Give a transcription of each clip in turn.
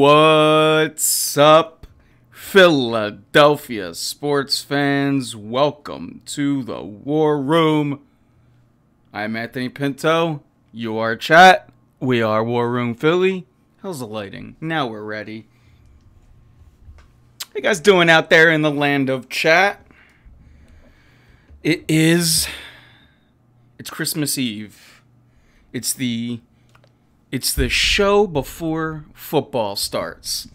What's up, Philadelphia sports fans? Welcome to the War Room. I'm Anthony Pinto. You are chat. We are War Room Philly. How's the lighting? Now we're ready. How you guys doing out there in the land of chat? It is. It's Christmas Eve. It's the. It's the show before football starts.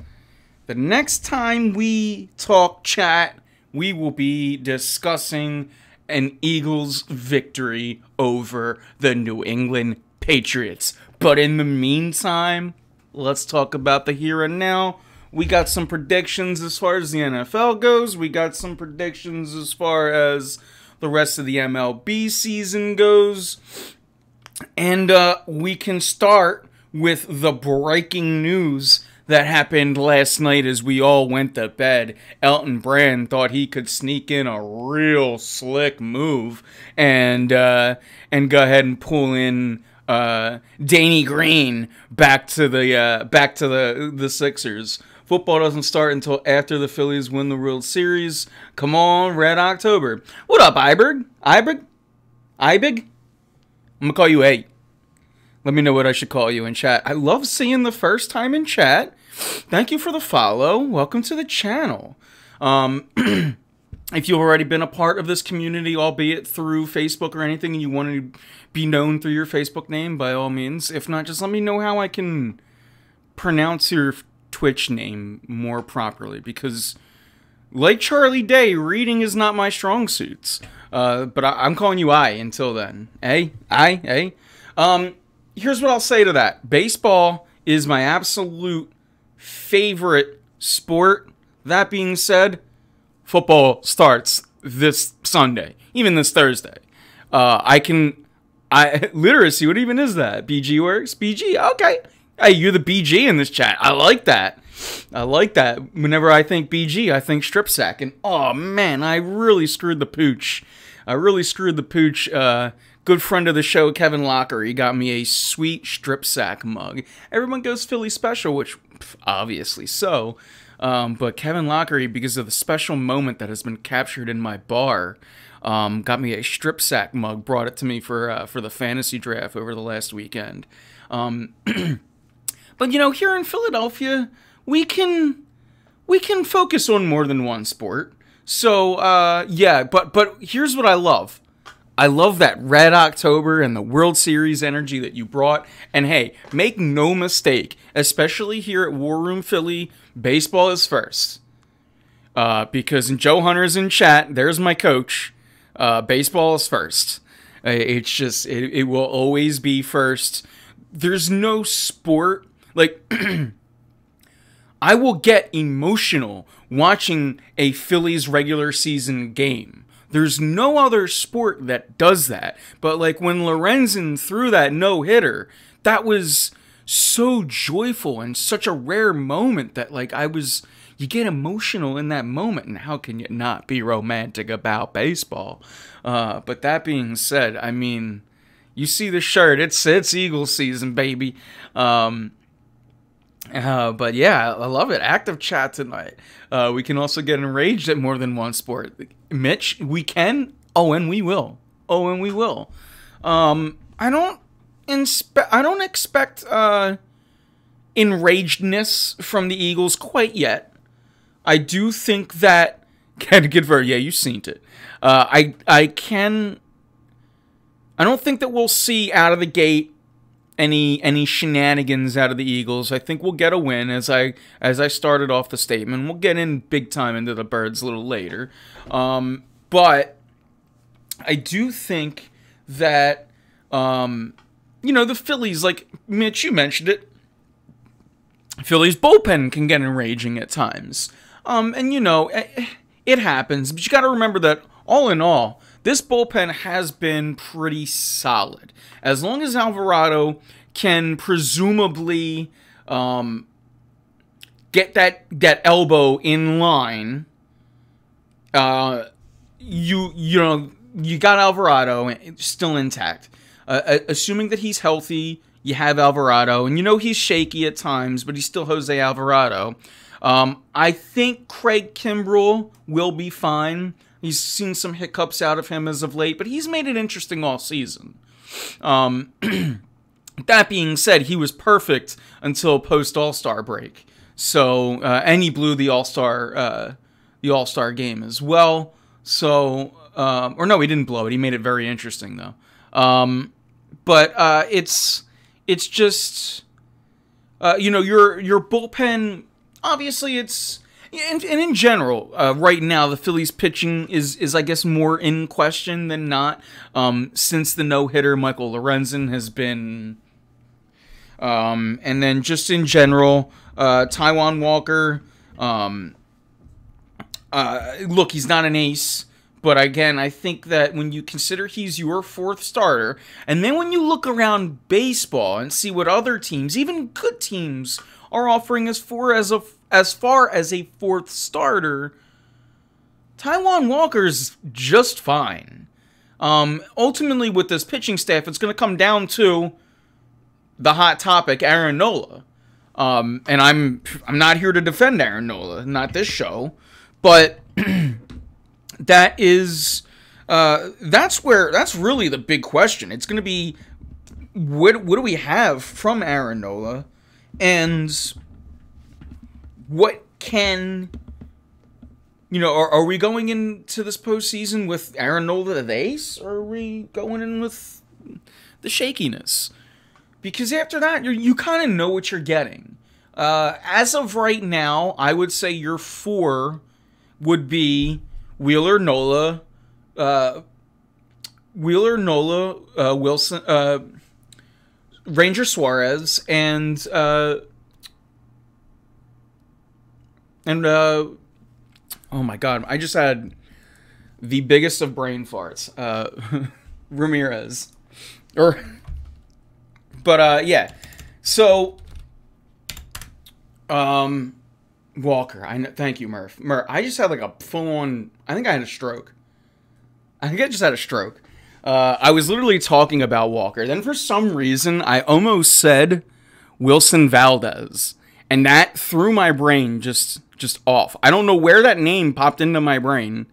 The next time we talk chat, we will be discussing an Eagles victory over the New England Patriots. But in the meantime, let's talk about the here and now. We got some predictions as far as the NFL goes. We got some predictions as far as the rest of the MLB season goes. And uh, we can start with the breaking news that happened last night as we all went to bed. Elton Brand thought he could sneak in a real slick move and uh, and go ahead and pull in uh, Danny Green back to the uh, back to the the Sixers. Football doesn't start until after the Phillies win the World Series. Come on, Red October. What up, Iberg? Iberg? Ibig? I'm gonna call you A. Let me know what I should call you in chat. I love seeing the first time in chat. Thank you for the follow. Welcome to the channel. Um, if you've already been a part of this community, albeit through Facebook or anything, and you want to be known through your Facebook name, by all means. If not, just let me know how I can pronounce your Twitch name more properly because, like Charlie Day, reading is not my strong suits. Uh, but I, am calling you I until then. A, I, A. Um, here's what I'll say to that baseball is my absolute favorite sport. That being said, football starts this Sunday, even this Thursday. Uh, I can, I literacy. What even is that? BG works. BG. Okay. Hey, you're the BG in this chat. I like that. I like that. Whenever I think BG, I think strip sack. And oh man, I really screwed the pooch. I really screwed the pooch. Uh, good friend of the show, Kevin Locker, he got me a sweet strip sack mug. Everyone goes Philly special, which obviously so. Um, but Kevin Lockery, because of the special moment that has been captured in my bar, um, got me a strip sack mug. Brought it to me for uh, for the fantasy draft over the last weekend. Um, but you know, here in Philadelphia, we can we can focus on more than one sport. So uh, yeah, but but here's what I love. I love that Red October and the World Series energy that you brought. And hey, make no mistake, especially here at War Room Philly, baseball is first. Uh, because Joe Hunter's in chat, there's my coach. Uh, baseball is first. Uh, it's just, it, it will always be first. There's no sport. Like, I will get emotional watching a Phillies regular season game. There's no other sport that does that. But like when Lorenzen threw that no hitter, that was so joyful and such a rare moment that like I was you get emotional in that moment and how can you not be romantic about baseball? Uh, but that being said i mean you see the shirt. It's it's eagle season baby. Um, uh, but yeah, I love it. Active chat tonight. Uh, we can also get enraged at more than one sport. Mitch, we can. Oh, and we will. Oh, and we will. Um, I don't inspe- I don't expect uh, enragedness from the Eagles quite yet. I do think that can get very yeah, you've seen it. Uh, I I can. I don't think that we'll see out of the gate any any shenanigans out of the Eagles. I think we'll get a win as I as I started off the statement. We'll get in big time into the birds a little later. Um, but I do think that um, you know the Phillies, like Mitch, you mentioned it. Phillies bullpen can get enraging at times. Um, and you know it, it happens, but you got to remember that all in all, this bullpen has been pretty solid. As long as Alvarado can presumably um, get that that elbow in line, uh, you you know you got Alvarado still intact. uh, assuming that he's healthy, you have Alvarado, and you know he's shaky at times, but he's still Jose Alvarado. Um, I think Craig Kimbrel will be fine. He's seen some hiccups out of him as of late, but he's made it interesting all season. Um, that being said, he was perfect until post All Star break. So, uh, and he blew the All Star uh, the All Star game as well. So, um, or no, he didn't blow it. He made it very interesting though. Um, but uh, it's it's just uh, you know your your bullpen. Obviously, it's and, and in general, uh, right now the Phillies pitching is is I guess more in question than not. Um, since the no hitter, Michael Lorenzen has been. Um, and then just in general, uh, Taijuan Walker. Um, uh, look, he's not an ace. But again, I think that when you consider he's your fourth starter, and then when you look around baseball and see what other teams, even good teams, are offering as for as a as far as a fourth starter, Taijuan Walker's just fine. Um, ultimately, with this pitching staff, it's going to come down to the hot topic, Aaron Nola. Um, and I'm I'm not here to defend Aaron Nola, not this show, but that is uh, that's where that's really the big question. It's going to be what what do we have from Aaron Nola, and what can you know? Are, are we going into this postseason with Aaron Nola the ace, or are we going in with the shakiness? Because after that, you you kind of know what you're getting. Uh, as of right now, I would say your four would be Wheeler Nola, uh, Wheeler Nola, uh, Wilson, uh, Ranger Suarez, and uh, and uh, oh my god, I just had the biggest of brain farts. Uh, Ramirez, or but uh, yeah, so um Walker. I know, thank you, Murph. Murph, I just had like a full on. I think I had a stroke. I think I just had a stroke. Uh, I was literally talking about Walker. Then for some reason, I almost said Wilson Valdez, and that threw my brain just just off. I don't know where that name popped into my brain.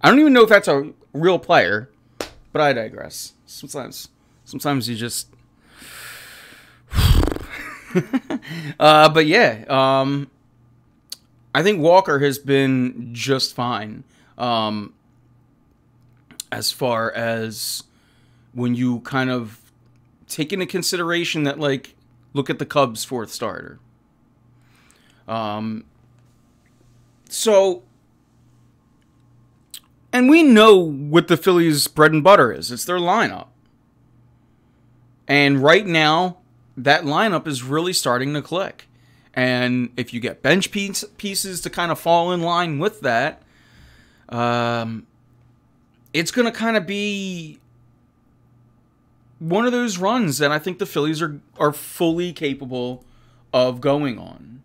I don't even know if that's a real player, but I digress. Sometimes, sometimes you just. uh, but yeah, um, I think Walker has been just fine. Um, as far as when you kind of take into consideration that, like, look at the Cubs' fourth starter. Um, so, and we know what the Phillies' bread and butter is it's their lineup. And right now, that lineup is really starting to click. And if you get bench piece, pieces to kind of fall in line with that, um, it's going to kind of be one of those runs that I think the Phillies are are fully capable of going on.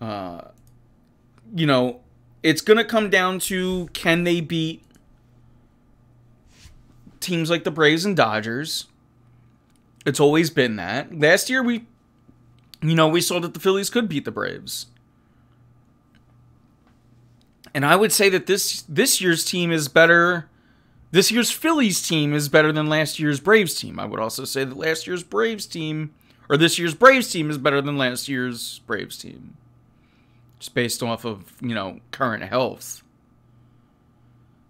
Uh, you know, it's going to come down to can they beat teams like the Braves and Dodgers. It's always been that. Last year we you know, we saw that the Phillies could beat the Braves. And I would say that this this year's team is better. This year's Phillies team is better than last year's Braves team. I would also say that last year's Braves team or this year's Braves team is better than last year's Braves team. Just based off of, you know, current health.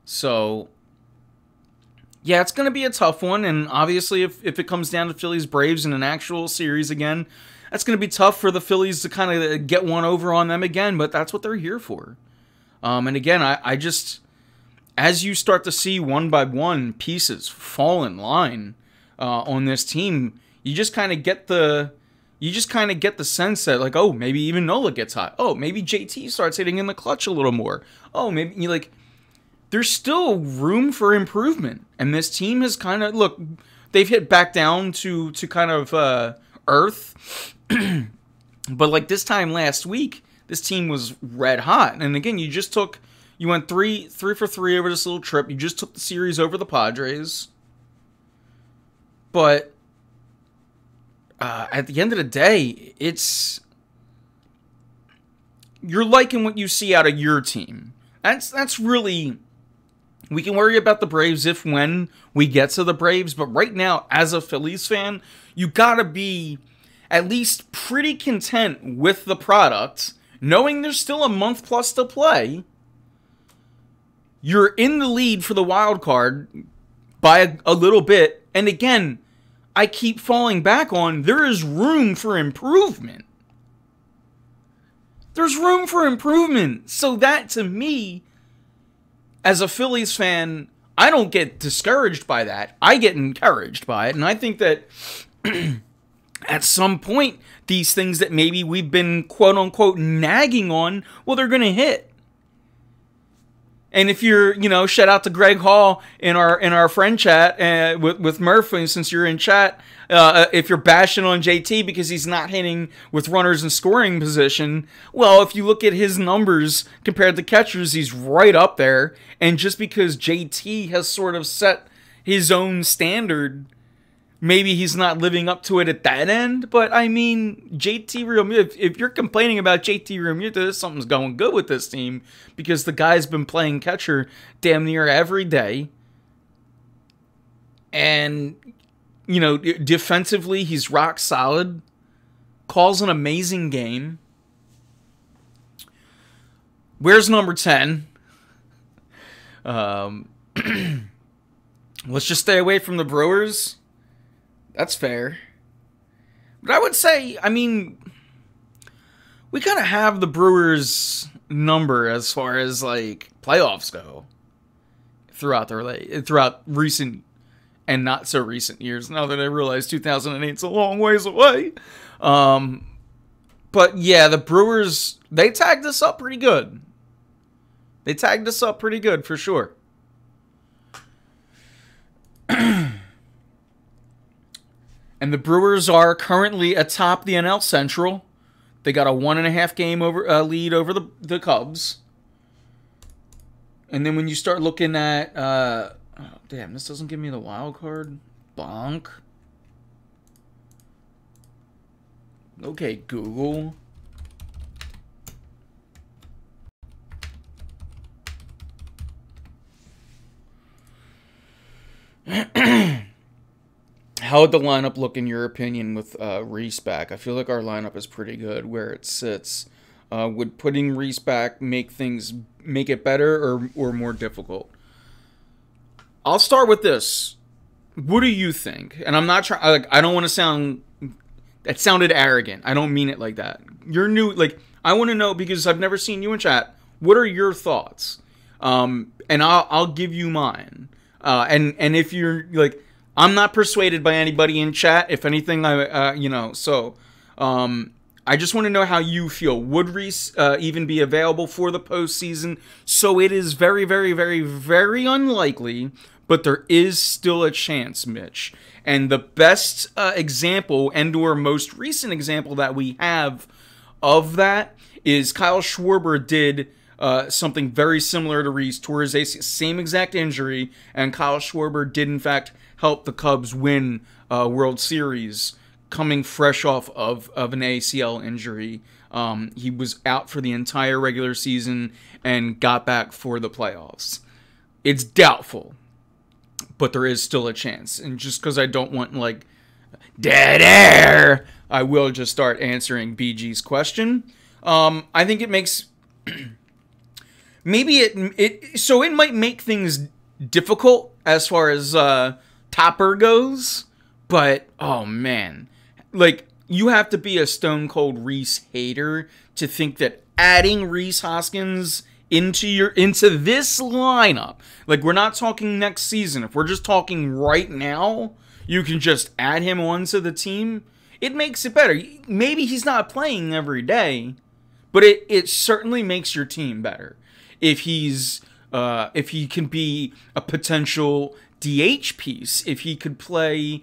So yeah, it's going to be a tough one and obviously if if it comes down to Phillies Braves in an actual series again, that's going to be tough for the Phillies to kind of get one over on them again, but that's what they're here for. Um, and again, I, I just, as you start to see one by one pieces fall in line uh, on this team, you just kind of get the, you just kind of get the sense that like, oh, maybe even Nola gets hot. Oh, maybe JT starts hitting in the clutch a little more. Oh, maybe you like, there's still room for improvement, and this team has kind of look, they've hit back down to to kind of uh, earth but like this time last week, this team was red hot. And again, you just took you went three three for three over this little trip. You just took the series over the Padres. but uh, at the end of the day, it's you're liking what you see out of your team. That's that's really we can worry about the Braves if when we get to the Braves, but right now, as a Phillies fan, you gotta be at least pretty content with the product, knowing there's still a month plus to play. You're in the lead for the wild card by a, a little bit, and again, I keep falling back on there is room for improvement. There's room for improvement. So that to me as a Phillies fan, I don't get discouraged by that. I get encouraged by it. And I think that at some point, these things that maybe we've been quote unquote nagging on, well, they're going to hit. And if you're, you know, shout out to Greg Hall in our in our friend chat uh, with with Murphy, since you're in chat, uh, uh if you're bashing on JT because he's not hitting with runners in scoring position, well, if you look at his numbers compared to catchers, he's right up there. And just because JT has sort of set his own standard maybe he's not living up to it at that end. But I mean, JT Realmuto, if, if you're complaining about JT Realmuto, something's going good with this team because the guy's been playing catcher damn near every day. And, you know, defensively, he's rock solid, calls an amazing game. Where's number 10? Um, let's just stay away from the Brewers. That's fair. But I would say, I mean, we kind of have the Brewers' number as far as like playoffs go throughout the throughout recent and not so recent years. Now that I realize 2008 is a long ways away. Um, but yeah, the Brewers they tagged us up pretty good. They tagged us up pretty good for sure. And the Brewers are currently atop the NL Central. They got a one and a half game over uh, lead over the the Cubs. And then when you start looking at, uh, oh, damn, this doesn't give me the wild card. Bonk. Okay, Google. How would the lineup look in your opinion with uh, Rhys back? I feel like our lineup is pretty good where it sits. Uh, would putting Rhys back make things make it better or or more difficult? I'll start with this. What do you think? And I'm not trying. Like, I don't want to sound. That sounded arrogant. I don't mean it like that. You're new. Like I want to know because I've never seen you in chat. What are your thoughts? Um, and I'll I'll give you mine. Uh, and and if you're like I'm not persuaded by anybody in chat. If anything, I uh, you know so. Um, I just want to know how you feel. Would Rhys uh, even be available for the postseason? So it is very, very, very, very unlikely, but there is still a chance, Mitch. And the best uh, example and/or most recent example that we have of that is Kyle Schwarber did uh, something very similar to Rhys tore his same exact injury, and Kyle Schwarber did in fact help the Cubs win a World Series coming fresh off of, of an ACL injury. Um, he was out for the entire regular season and got back for the playoffs. It's doubtful, but there is still a chance. And just because I don't want like dead air, I will just start answering BG's question. Um, I think it makes maybe it it so it might make things difficult as far as uh, topper goes, but oh man, like you have to be a stone cold Rhys hater to think that adding Rhys Hoskins into your into this lineup, like we're not talking next season. If we're just talking right now, you can just add him onto the team. It makes it better. Maybe he's not playing every day, but it, it certainly makes your team better. If he's uh, if he can be a potential DH piece, if he could play,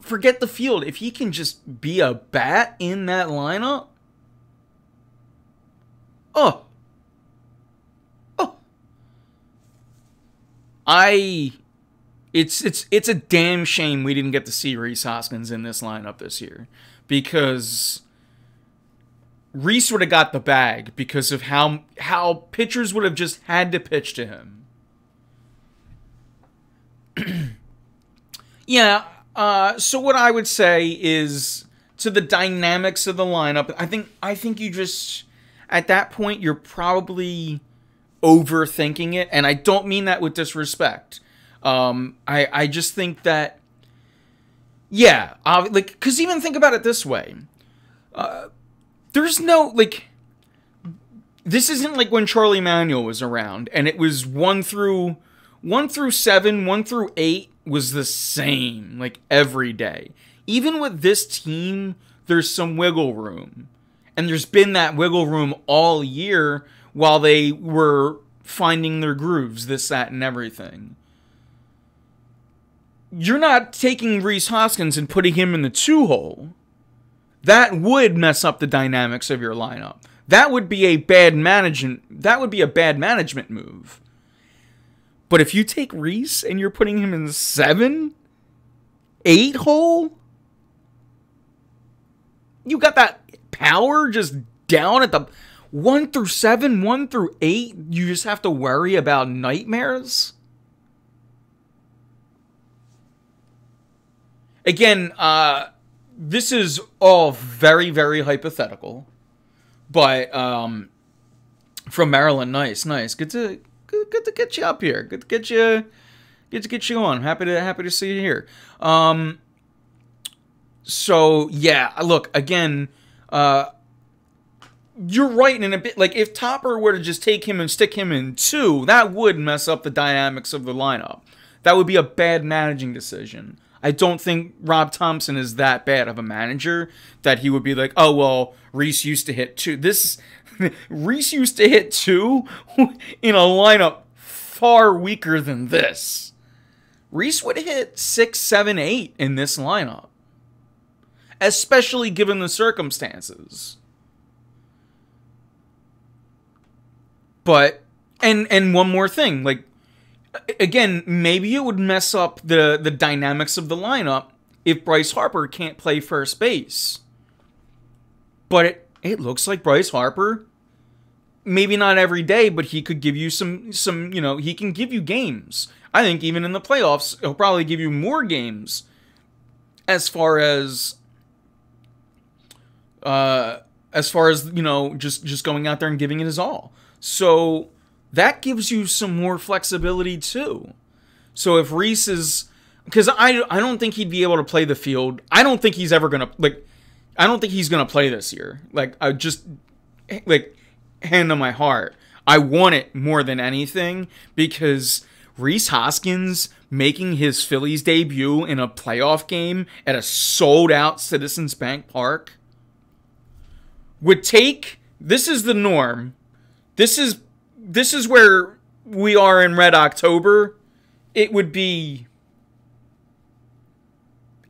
forget the field, if he can just be a bat in that lineup, oh, oh, I, it's it's it's a damn shame we didn't get to see Rhys Hoskins in this lineup this year because Rhys would have got the bag because of how how pitchers would have just had to pitch to him. yeah. Uh, so what I would say is to the dynamics of the lineup. I think I think you just at that point you're probably overthinking it, and I don't mean that with disrespect. Um, I I just think that yeah, uh, like because even think about it this way. Uh, there's no like this isn't like when Charlie Manuel was around and it was one through one through seven, one through eight was the same like every day. Even with this team, there's some wiggle room. And there's been that wiggle room all year while they were finding their grooves, this, that, and everything. You're not taking Rhys Hoskins and putting him in the two hole that would mess up the dynamics of your lineup. That would be a bad management that would be a bad management move. But if you take Rhys and you're putting him in 7 8 hole, you got that power just down at the 1 through 7, 1 through 8, you just have to worry about nightmares. Again, uh this is all very, very hypothetical. But um, from Maryland, nice, nice. Good to good, good to get you up here. Good to get you good to get you on. Happy to happy to see you here. Um, so yeah, look again. Uh, you're right in a bit. Like if Topper were to just take him and stick him in two, that would mess up the dynamics of the lineup. That would be a bad managing decision. I don't think Rob Thomson is that bad of a manager that he would be like, oh well, Rhys used to hit two. This Rhys used to hit two in a lineup far weaker than this. Rhys would hit six, seven, eight in this lineup, especially given the circumstances. But and and one more thing, like again, maybe it would mess up the the dynamics of the lineup if Bryce Harper can't play first base. But it it looks like Bryce Harper maybe not every day, but he could give you some some, you know, he can give you games. I think even in the playoffs, he'll probably give you more games as far as uh as far as, you know, just just going out there and giving it his all. So that gives you some more flexibility too. So if Rhys is because I I don't think he'd be able to play the field. I don't think he's ever gonna like I don't think he's gonna play this year. Like I just like hand on my heart. I want it more than anything because Rhys Hoskins making his Phillies debut in a playoff game at a sold out Citizens Bank Park would take this is the norm. This is this is where we are in Red October. It would be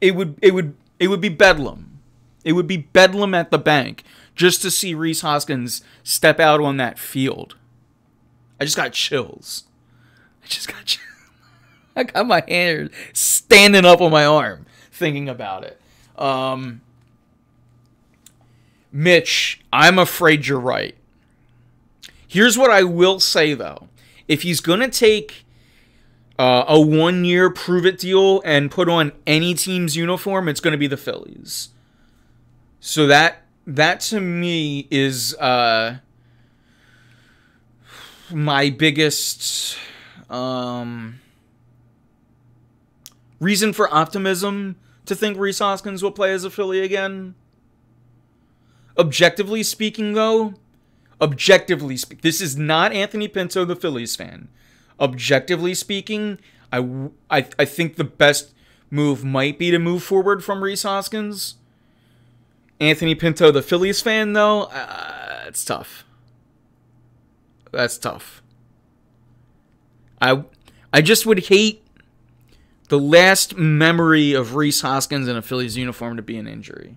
it would it would it would be bedlam. It would be bedlam at the bank just to see Rhys Hoskins step out on that field. I just got chills. I just got chills. I got my hair standing up on my arm thinking about it. Um, Mitch, I'm afraid you're right. Here's what I will say though: if he's gonna take uh, a one-year prove-it deal and put on any team's uniform, it's gonna be the Phillies. So that that to me is uh, my biggest um, reason for optimism to think Rhys Hoskins will play as a Philly again. Objectively speaking, though, objectively speaking, this is not Anthony Pinto, the Phillies fan. Objectively speaking, I, I, I think the best move might be to move forward from Rhys Hoskins. Anthony Pinto, the Phillies fan, though, uh, it's tough. That's tough. I I just would hate the last memory of Rhys Hoskins in a Phillies uniform to be an injury.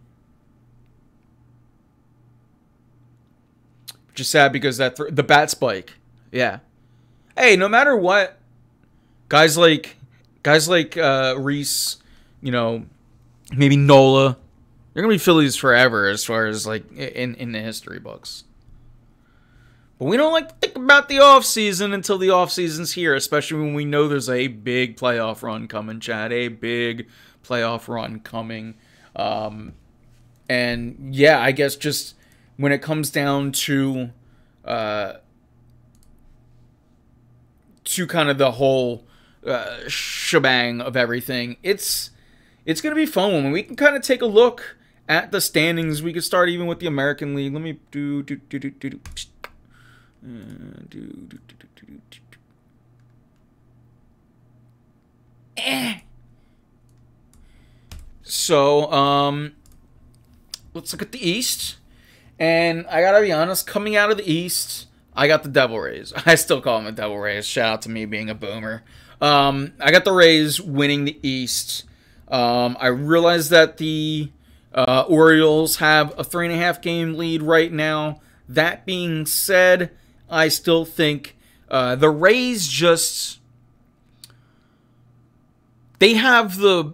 Is sad because that th- the bat spike. Yeah. Hey, no matter what, guys like Guys like uh, Rhys, you know, maybe Nola. They're gonna be Phillies forever as far as like in in the history books. But we don't like to think about the off season until the off season's here, especially when we know there's a big playoff run coming, Chad. A big playoff run coming. Um, and yeah, I guess just when it comes down to uh, to kind of the whole uh, shebang of everything, it's it's gonna be fun when we can kind of take a look at the standings. We could start even with the American League. Let me do do do do do. do. Uh. Eh. So, um, let's look at the East. And I gotta be honest, coming out of the East, I got the Devil Rays. I still call them the Devil Rays. Shout out to me being a boomer. Um, I got the Rays winning the East. Um, I realize that the uh, Orioles have a three and a half game lead right now. That being said, I still think uh, the Rays just they have the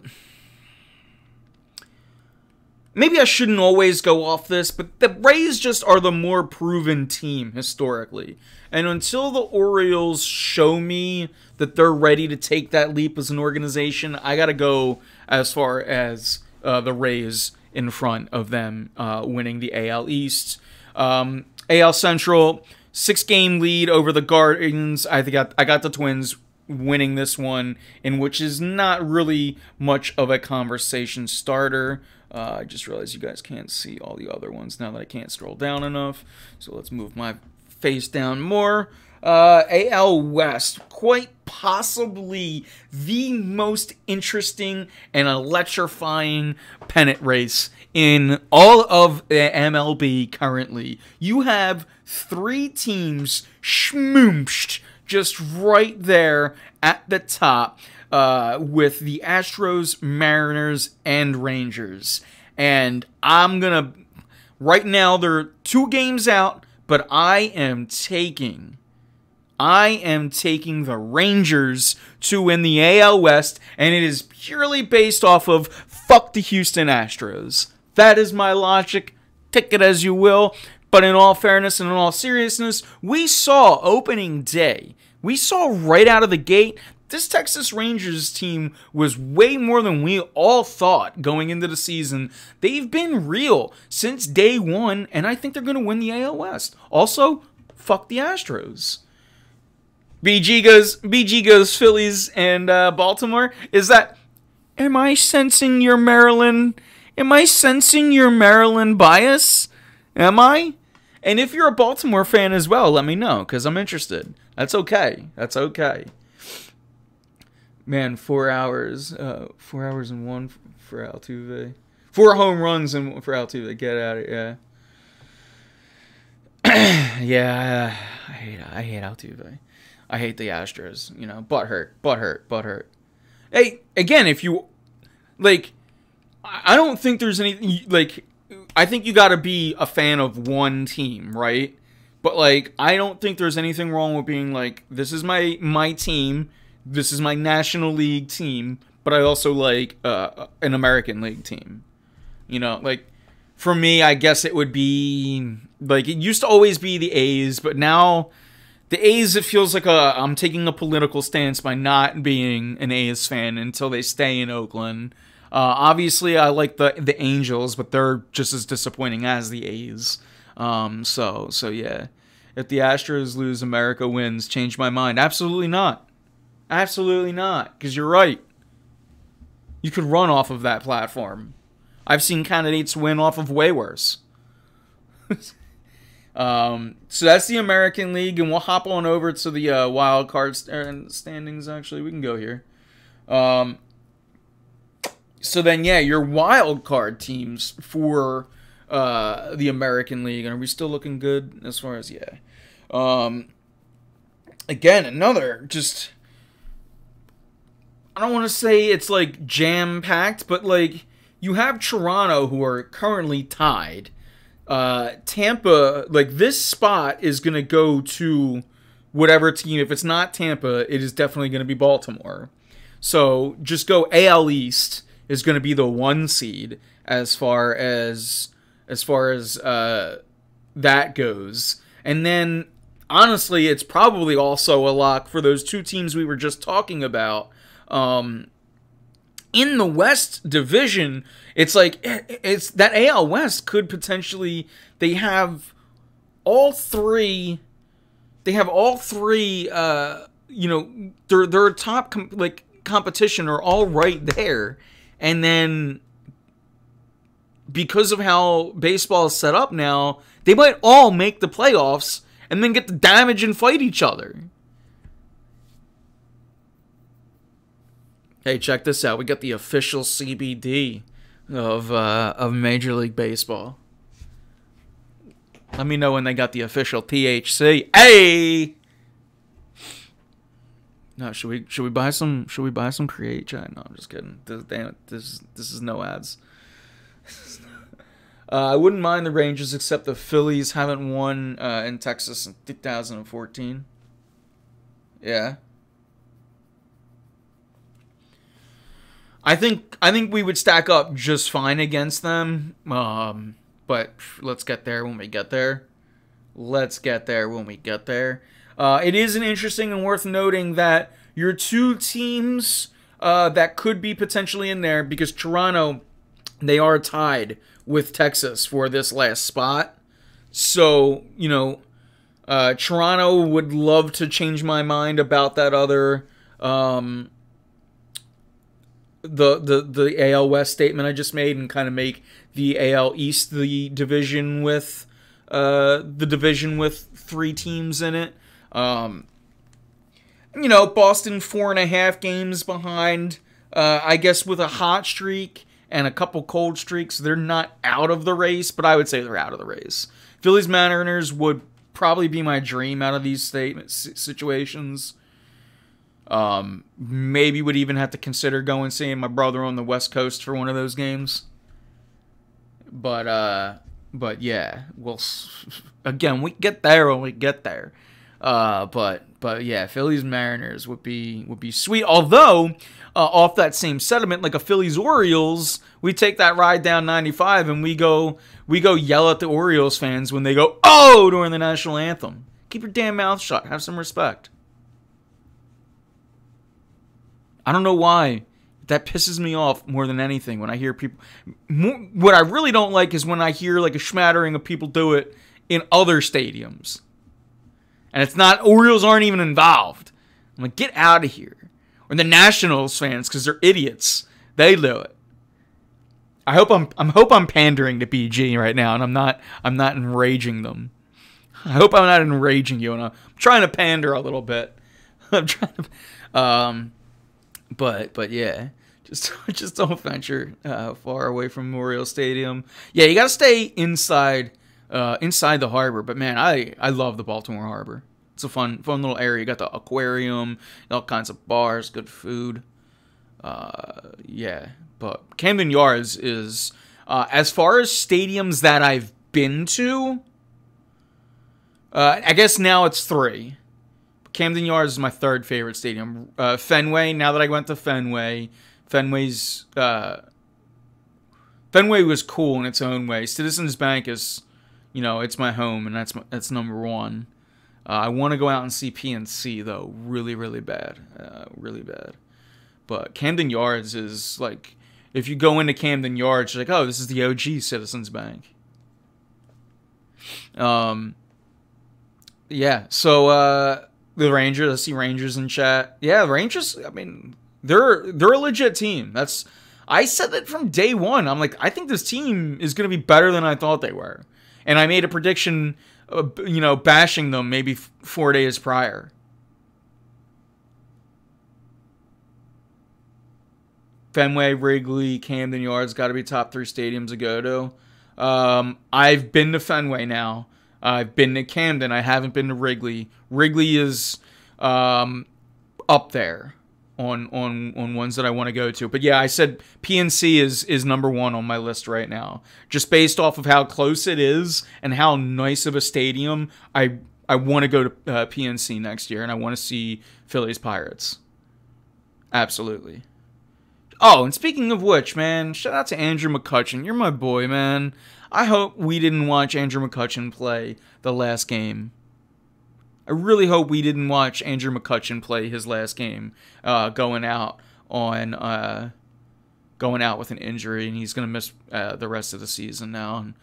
maybe I shouldn't always go off this, but the Rays just are the more proven team historically. And until the Orioles show me that they're ready to take that leap as an organization, I got to go as far as uh, the Rays in front of them uh, winning the AL East. Um, AL Central, six game lead over the Guardians. I think I, I got the Twins winning this one, in which is not really much of a conversation starter. Uh, I just realized you guys can't see all the other ones now that I can't scroll down enough. So let's move my face down more. Uh, AL West, quite possibly the most interesting and electrifying pennant race in all of MLB currently. You have three teams schmooshed just right there at the top uh, with the Astros, Mariners, and Rangers. And I'm going to. Right now, they're two games out, but I am taking. I am taking the Rangers to win the AL West, and it is purely based off of fuck the Houston Astros. That is my logic. Take it as you will. But in all fairness and in all seriousness, we saw opening day. We saw right out of the gate this Texas Rangers team was way more than we all thought going into the season. They've been real since day one, and I think they're going to win the AL West. Also, fuck the Astros. BG goes, BG goes Phillies and uh, Baltimore. Is that? Am I sensing your Maryland? Am I sensing your Maryland bias? Am I? And if you're a Baltimore fan as well, let me know because I'm interested. That's okay. That's okay. Man, four hours, uh, four hours and one for Altuve, four home runs and for Altuve. Get at it, yeah. yeah, I hate, I hate Altuve. I hate the Astros. You know, butt hurt, butt hurt, butt hurt. Hey, again, if you like, I don't think there's any like. I think you got to be a fan of one team, right? But like, I don't think there's anything wrong with being like, this is my my team this is my National League team, but I also like uh, an American League team. You know, like for me, I guess it would be like it used to always be the A's, but now the A's it feels like a I'm taking a political stance by not being an A's fan until they stay in Oakland. Uh, obviously, I like the the Angels, but they're just as disappointing as the A's. Um, so so yeah, if the Astros lose, America wins. Change my mind? Absolutely not. Absolutely not, because you're right. You could run off of that platform. I've seen candidates win off of way worse. um, so that's the American League, and we'll hop on over to the uh, wild card st- standings. Actually, we can go here. Um, so then, yeah, your wild card teams for uh, the American League, and are we still looking good as far as yeah? Um, again, another just I don't want to say it's like jam packed, but like you have Toronto who are currently tied. Uh, Tampa, like this spot is gonna go to whatever team. If it's not Tampa, it is definitely gonna be Baltimore. So just go AL East is going to be the one seed as far as as far as uh, that goes, and then honestly, it's probably also a lock for those two teams we were just talking about. Um, in the West Division, it's like it's that AL West could potentially they have all three they have all three uh you know their their top com- like competition are all right there. And then because of how baseball is set up now they might all make the playoffs and then get to damage and fight each other Hey, check this out. We got the official CBD of uh, of Major League Baseball. Let me know when they got the official THC. Hey. No, should we should we buy some should we buy some create? No, I'm just kidding. This, damn it, this this is no ads. uh, I wouldn't mind the Rangers, except the Phillies haven't won uh, in Texas in 2014. Yeah. I think I think we would stack up just fine against them. Um, but let's get there when we get there. Let's get there when we get there. Uh, it is an interesting and worth noting that your two teams uh, that could be potentially in there because Toronto, they are tied with Texas for this last spot. So you know, uh, Toronto would love to change my mind about that other. Um, the the the AL West statement I just made and kind of make the AL East the division with uh the division with three teams in it. Um, you know, Boston four and a half games behind. Uh, I guess with a hot streak and a couple cold streaks, they're not out of the race, but I would say they're out of the race. Phillies Mariners would probably be my dream out of these statement situations. Um, maybe would even have to consider going seeing my brother on the West Coast for one of those games. But uh, but yeah, we'll again we get there when we get there. Uh, but but yeah, Phillies Mariners would be would be sweet. Although uh, off that same sediment, like a Phillies Orioles, we take that ride down 95 and we go we go yell at the Orioles fans when they go oh during the national anthem. Keep your damn mouth shut. Have some respect. I don't know why. That pisses me off more than anything when I hear people. More, what I really don't like is when I hear like a smattering of people do it in other stadiums. And it's not, Orioles aren't even involved. I'm like, get out of here. Or the Nationals fans, because they're idiots. They do it. I hope I'm I hope I'm pandering to BG right now, and I'm not I'm not enraging them. I hope I'm not enraging you, and I'm trying to pander a little bit. I'm trying to, um, but but yeah, just just don't venture uh, far away from Memorial Stadium. Yeah, you gotta stay inside uh, inside the harbor. But man, I I love the Baltimore Harbor. It's a fun fun little area. You got the aquarium, all kinds of bars, good food. Uh, yeah, but Camden Yards is uh, as far as stadiums that I've been to. Uh, I guess now it's three. Camden Yards is my third favorite stadium. Uh, Fenway. Now that I went to Fenway, Fenway's uh, Fenway was cool in its own way. Citizens Bank is, you know, it's my home, and that's my, that's number one. Uh, I want to go out and see PNC though, really, really bad, uh, really bad. But Camden Yards is like, if you go into Camden Yards, you're like, oh, this is the OG Citizens Bank. Um, yeah. So uh, the Rangers. I see Rangers in chat. Yeah, Rangers. I mean, they're they're a legit team. That's I said that from day one. I'm like, I think this team is going to be better than I thought they were, and I made a prediction, uh, you know, bashing them maybe four days prior. Fenway, Wrigley, Camden Yards got to be top three stadiums to go to. Um, I've been to Fenway now. I've been to Camden. I haven't been to Wrigley. Wrigley is um, up there on on on ones that I want to go to. But yeah, I said PNC is is number one on my list right now, just based off of how close it is and how nice of a stadium. I I want to go to uh, PNC next year, and I want to see Phillies Pirates. Absolutely. Oh, and speaking of which, man, shout out to Andrew McCutchen. You're my boy, man. I hope we didn't watch Andrew McCutchen play the last game. I really hope we didn't watch Andrew McCutchen play his last game, uh, going out on uh, going out with an injury, and he's gonna miss uh, the rest of the season now. And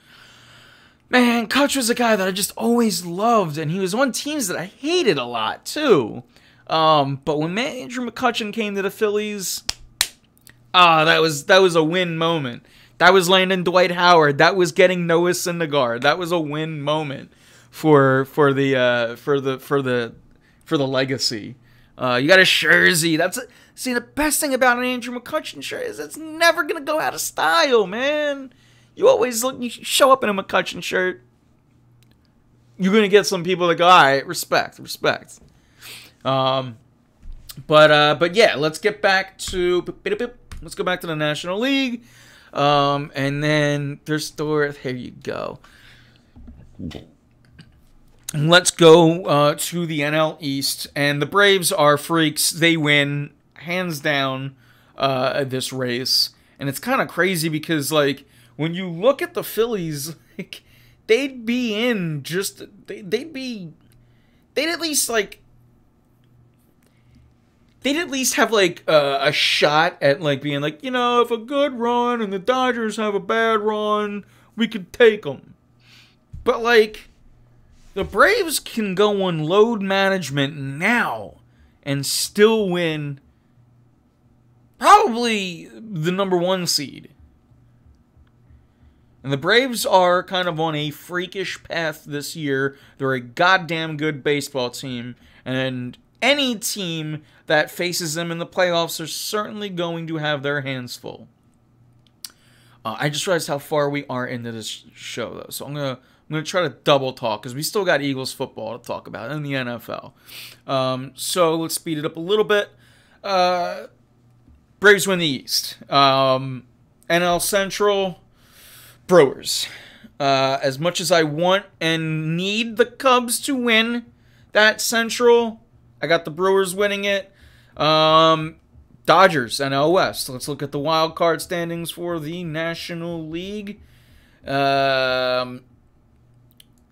man, Kutch was a guy that I just always loved, and he was on teams that I hated a lot too. Um, but when Andrew McCutchen came to the Phillies, ah, that was that was a win moment. That was landing Dwight Howard. That was getting Noah Syndergaard. That was a win moment for for the uh, for the for the for the legacy. Uh, you got a Scherzer. That's a, see the best thing about an Andrew McCutchen shirt is it's never gonna go out of style, man. You always look. You show up in a McCutchen shirt. You're gonna get some people that go, all right, respect, respect. Um, but uh, but yeah, let's get back to let's go back to the National League. Um, and then there's store. Here you go. Let's go uh, to the NL East, and the Braves are freaks. They win hands down uh, this race, and it's kind of crazy because like when you look at the Phillies, like they'd be in just they, they'd be they'd at least like they'd at least have like uh, a shot at like being like you know if a good run and the Dodgers have a bad run we could take them but like the Braves can go on load management now and still win probably the number one seed and the Braves are kind of on a freakish path this year. They're a goddamn good baseball team. And any team that faces them in the playoffs are certainly going to have their hands full. Uh, I just realized how far we are into this show, though, so I'm gonna I'm gonna try to double talk because we still got Eagles football to talk about in the NFL. Um, so let's speed it up a little bit. Uh, Braves win the East. Um, NL Central, Brewers. Uh, as much as I want and need the Cubs to win that Central, I got the Brewers winning it. Um, Dodgers NL West. Let's look at the wild card standings for the National League. Um,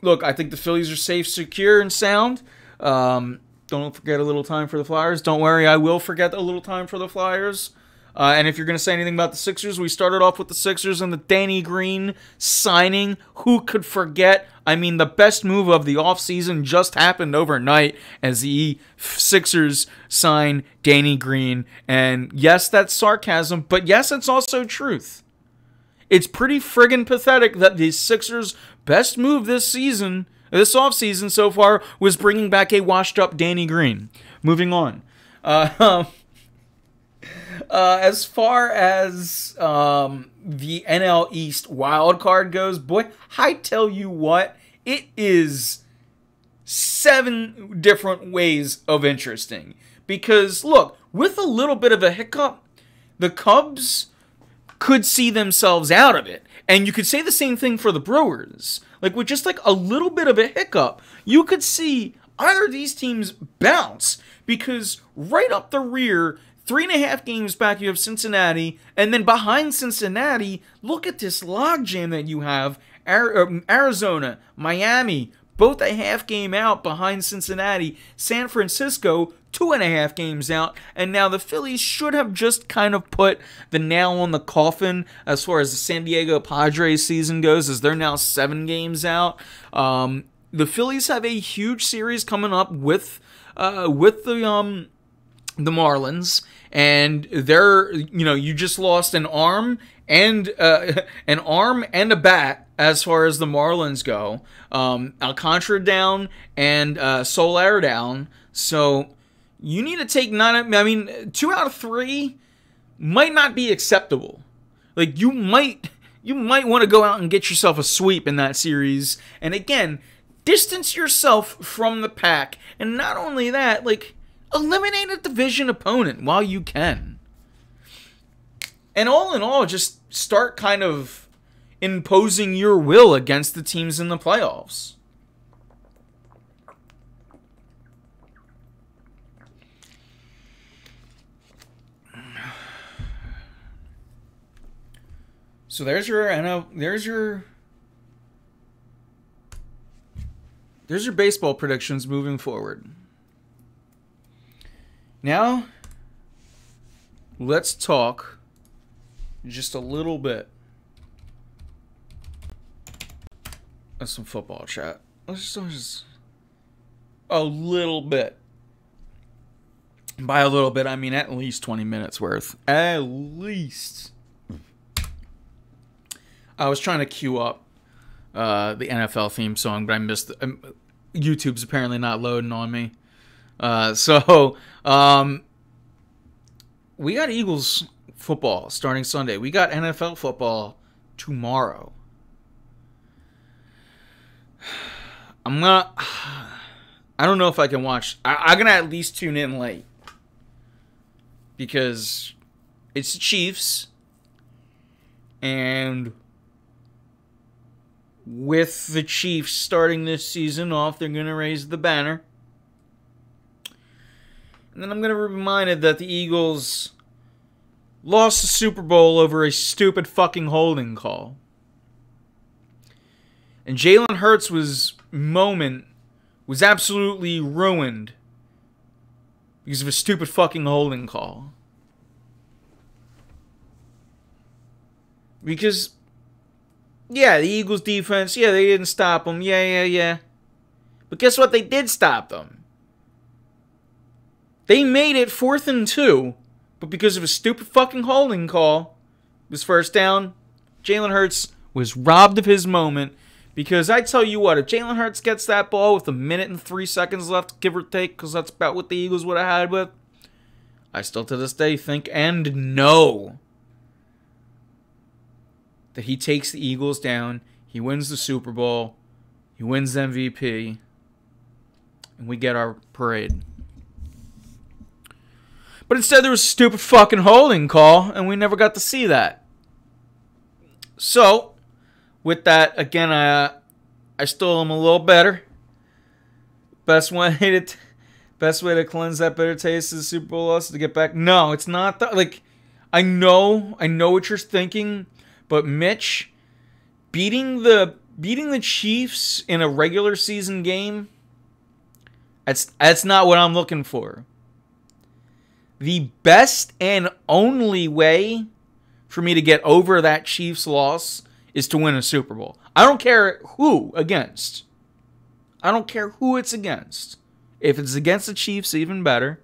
look, I think the Phillies are safe, secure, and sound. Um, don't forget a little time for the Flyers. Don't worry, I will forget a little time for the Flyers. Uh, and if you're going to say anything about the Sixers, we started off with the Sixers and the Danny Green signing. Who could forget? I mean, the best move of the offseason just happened overnight as the Sixers sign Danny Green. And yes, that's sarcasm, but yes, it's also truth. It's pretty friggin' pathetic that the Sixers' best move this season, this offseason so far, was bringing back a washed up Danny Green. Moving on. Uh, Uh, as far as um, the NL East wild card goes, boy, I tell you what, it is seven different ways of interesting. Because look, with a little bit of a hiccup, the Cubs could see themselves out of it. And you could say the same thing for the Brewers. Like with just like a little bit of a hiccup, you could see either of these teams bounce because right up the rear Three and a half games back, you have Cincinnati, and then behind Cincinnati, look at this logjam that you have. Um, Arizona, Miami, both a half game out behind Cincinnati. San Francisco, two and a half games out. And now the Phillies should have just kind of put the nail on the coffin as far as the San Diego Padres season goes, as they're now seven games out. Um, the Phillies have a huge series coming up with uh, with the um, the Marlins, and they're you know you just lost an arm and uh, an arm and a bat as far as the Marlins go. Um, Alcantara down and uh, Soler down, so you need to take nine. I mean, two out of three might not be acceptable. Like you might you might want to go out and get yourself a sweep in that series, and again distance yourself from the pack. And not only that, like eliminate a division opponent while you can. And all in all, just start kind of imposing your will against the teams in the playoffs. So there's your and uh, there's your there's your baseball predictions moving forward. Now let's talk just a little bit of some football chat. Let's just, let's just a little bit. By a little bit, I mean at least 20 minutes worth. At least. I was trying to queue up uh, the NFL theme song, but I missed. The, um, YouTube's apparently not loading on me. Uh, so um, we got Eagles football starting Sunday. We got NFL football tomorrow. I'm gonna. I don't know if I can watch. I, I'm gonna at least tune in late because it's the Chiefs, and with the Chiefs starting this season off, they're gonna raise the banner. And then I'm gonna be reminded that the Eagles lost the Super Bowl over a stupid fucking holding call. And Jalen Hurts was moment was absolutely ruined because of a stupid fucking holding call. Because, yeah, the Eagles defense, yeah, they didn't stop them. Yeah, yeah, yeah. But guess what? They did stop them. They made it fourth and two, but because of a stupid fucking holding call, was first down. Jalen Hurts was robbed of his moment because I tell you what, if Jalen Hurts gets that ball with a minute and three seconds left, give or take, because that's about what the Eagles would have had with, I still to this day think and know that he takes the Eagles down, he wins the Super Bowl, he wins MVP, and we get our parade. But instead, there was a stupid fucking holding call, and we never got to see that. So, with that, again, I uh, I still am a little better. Best way to best way to cleanse that bitter taste of the Super Bowl loss is to get back. No, it's not that. Like, I know, I know what you're thinking, but Mitch beating the beating the Chiefs in a regular season game. That's that's not what I'm looking for. The best and only way for me to get over that Chiefs loss is to win a Super Bowl. I don't care who against. I don't care who it's against. If it's against the Chiefs, even better.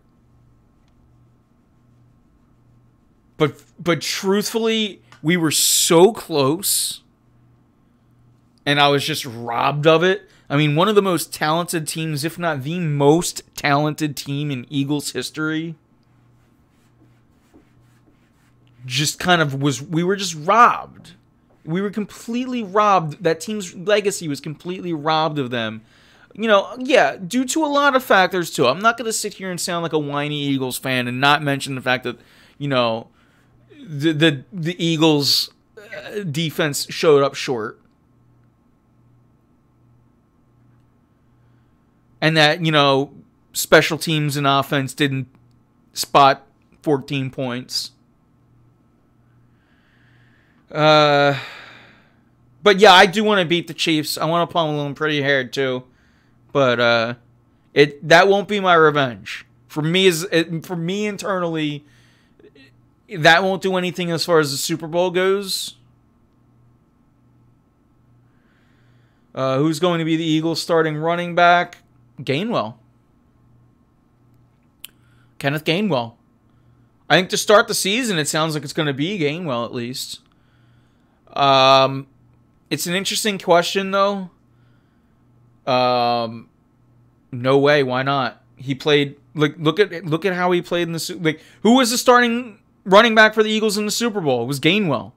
But but truthfully, we were so close and I was just robbed of it. I mean, one of the most talented teams, if not the most talented team in Eagles history, just kind of was we were just robbed. We were completely robbed. That team's legacy was completely robbed of them. You know, yeah, due to a lot of factors too. I'm not going to sit here and sound like a whiny Eagles fan and not mention the fact that, you know, the the, the Eagles uh, defense showed up short. And that, you know, special teams and offense didn't spot 14 points. Uh but yeah, I do want to beat the Chiefs. I want to pummel them pretty hard too. But uh, it that won't be my revenge. For me, is for me internally, that won't do anything as far as the Super Bowl goes. Uh, who's going to be the Eagles starting running back? Gainwell. Kenneth Gainwell. I think to start the season, it sounds like it's going to be Gainwell at least. Um, it's an interesting question though. Um, no way. Why not? He played. Like look at look at how he played in the like. Who was the starting running back for the Eagles in the Super Bowl? It was Gainwell.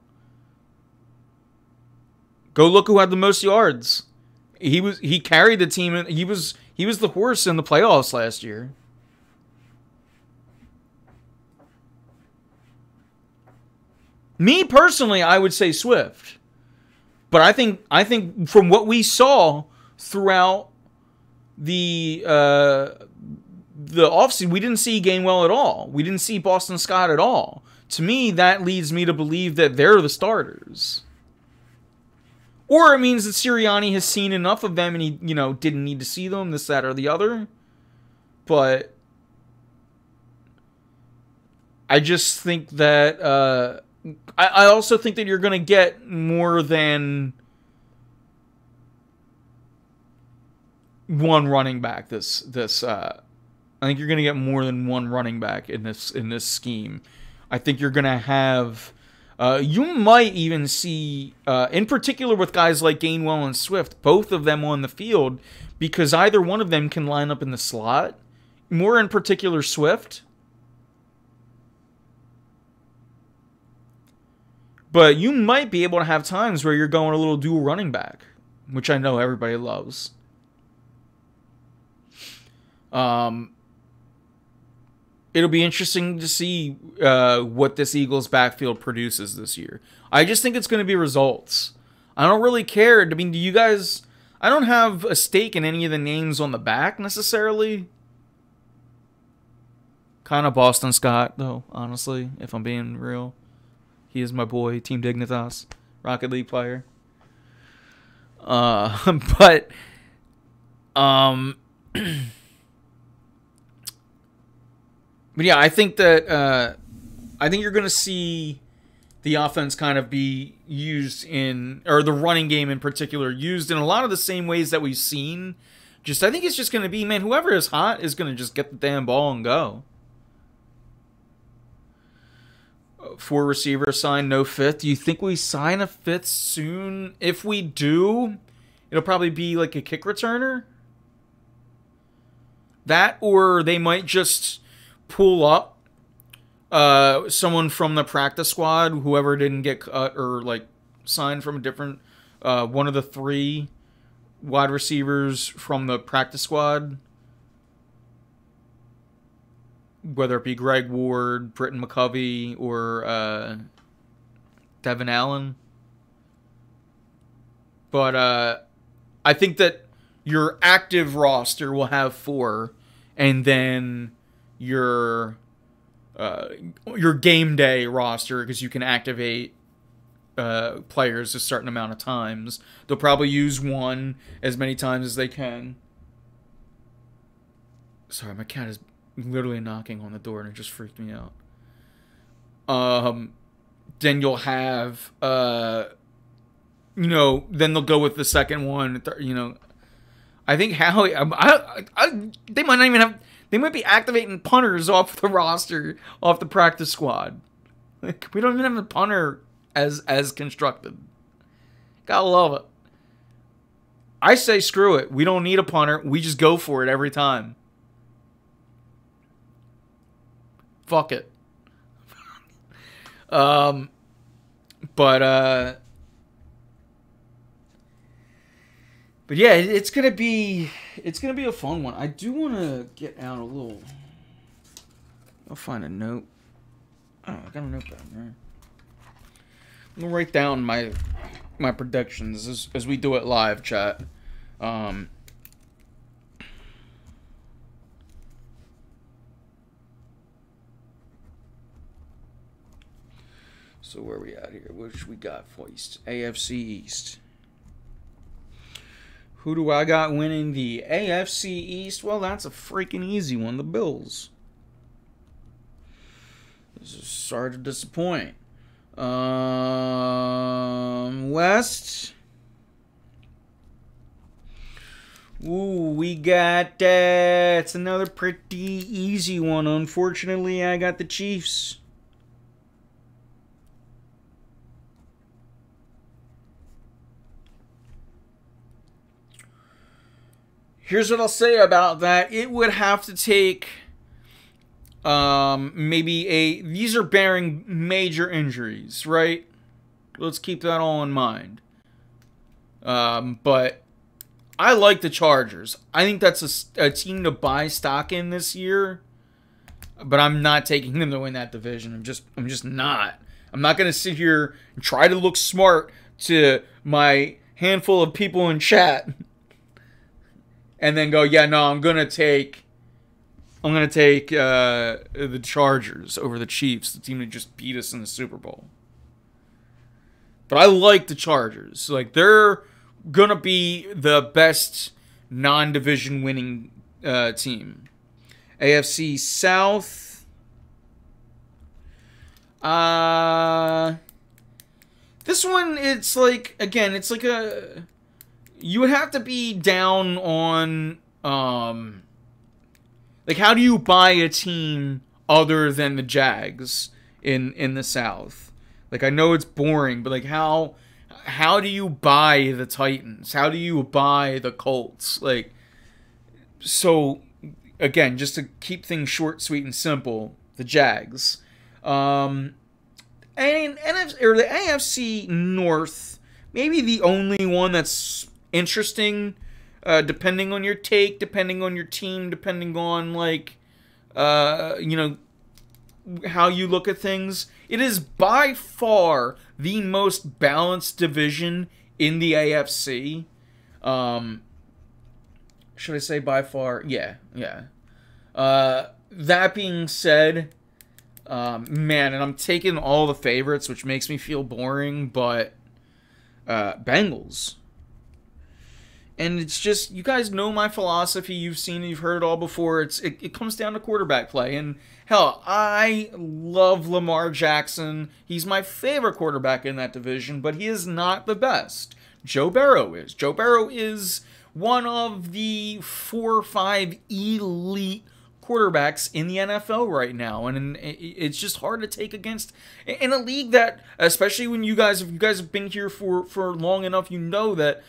Go look who had the most yards. He was he carried the team. And He was he was the horse in the playoffs last year. Me personally, I would say Swift. But I think I think from what we saw throughout the uh, the offseason, we didn't see Gainwell at all. We didn't see Boston Scott at all. To me, that leads me to believe that they're the starters. Or it means that Sirianni has seen enough of them and he, you know, didn't need to see them, this, that, or the other. But I just think that uh, I, I also think that you're going to get more than one running back this this uh, I think you're going to get more than one running back in this in this scheme. I think you're going to have uh, you might even see, uh, in particular with guys like Gainwell and Swift, both of them on the field because either one of them can line up in the slot. More in particular, Swift. But you might be able to have times where you're going a little dual running back, which I know everybody loves. Um, it'll be interesting to see uh, what this Eagles backfield produces this year. I just think it's going to be results. I don't really care. I mean, do you guys? I don't have a stake in any of the names on the back necessarily. Kind of Boston Scott, though, honestly, if I'm being real. He is my boy, Team Dignitas, Rocket League player. Uh, but, um, but yeah, I think that uh, I think you're going to see the offense kind of be used in, or the running game in particular, used in a lot of the same ways that we've seen. Just I think it's just going to be, man, whoever is hot is going to just get the damn ball and go. Four receiver sign, no fifth. Do you think we sign a fifth soon? If we do, it'll probably be like a kick returner. That, or they might just pull up uh, someone from the practice squad, whoever didn't get cut or like signed from a different uh, one of the three wide receivers from the practice squad, whether it be Greg Ward, Britton McCovey, or uh, Devon Allen. But uh, I think that your active roster will have four, and then your uh, your game day roster because you can activate uh, players a certain amount of times. They'll probably use one as many times as they can. Sorry, my cat is literally knocking on the door and it just freaked me out. Um, then you'll have uh, you know, then they'll go with the second one. You know, I think Howie. I, I, I, they might not even have they might be activating punters off the roster, off the practice squad. Like, we don't even have a punter as as constructed. Gotta love it. I say screw it. We don't need a punter. We just go for it every time. Fuck it. um, but uh, but yeah, it's gonna be it's gonna be a fun one. I do want to get out a little. I'll find a note. Oh, I got a notepad right. I'm gonna write down my my predictions as as we do it live, chat. Um. So where we at here? Which we got for East? AFC East. Who do I got winning the AFC East? Well, that's a freaking easy one. The Bills. This is sorry to disappoint. Um, West. Ooh, we got uh, it's another pretty easy one. Unfortunately, I got the Chiefs. Here's what I'll say about that. It would have to take um, maybe a. These are bearing major injuries, right? Let's keep that all in mind. Um, but I like the Chargers. I think that's a, a team to buy stock in this year. But I'm not taking them to win that division. I'm just I'm just not. I'm not gonna sit here and try to look smart to my handful of people in chat and then go, yeah, no, I'm gonna take I'm gonna take uh, the Chargers over the Chiefs, the team that just beat us in the Super Bowl. But I like the Chargers. Like they're gonna be the best non-division winning uh, team. AFC South. Uh this one it's like again, it's like a you would have to be down on um like how do you buy a team other than the Jags in in the South? Like I know it's boring, but like how how do you buy the Titans? How do you buy the Colts? Like so again, just to keep things short, sweet, and simple, the Jags. Um, and NFC, or the AFC North, maybe the only one that's interesting, uh, depending on your take, depending on your team, depending on like, uh, you know, how you look at things. It is by far the most balanced division in the AFC. Um, should I say by far? Yeah, yeah. Uh, that being said, um, man, and I'm taking all the favorites, which makes me feel boring, but uh, Bengals. And it's just you guys know my philosophy. You've seen, you've heard it all before. It's it, it comes down to quarterback play, and hell, I love Lamar Jackson. He's my favorite quarterback in that division, but he is not the best. Joe Burrow is. Joe Burrow is one of the four or five elite quarterbacks in the NFL right now, and it's just hard to take against in a league that, especially when you guys, if you guys have been here for for long enough, you know that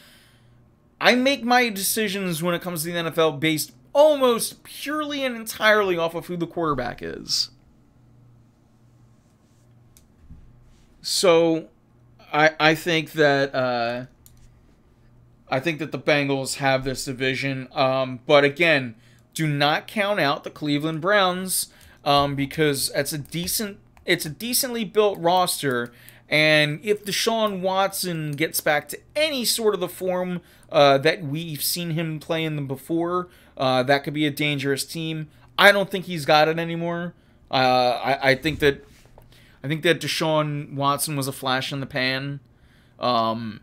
I make my decisions when it comes to the NFL based almost purely and entirely off of who the quarterback is. So, I I think that. Uh, I think that the Bengals have this division. Um, but again, do not count out the Cleveland Browns um, because it's a decent, it's a decently built roster. And if Deshaun Watson gets back to any sort of the form uh, that we've seen him play in them before, uh, that could be a dangerous team. I don't think he's got it anymore. Uh, I, I, think that I think that Deshaun Watson was a flash in the pan. Um,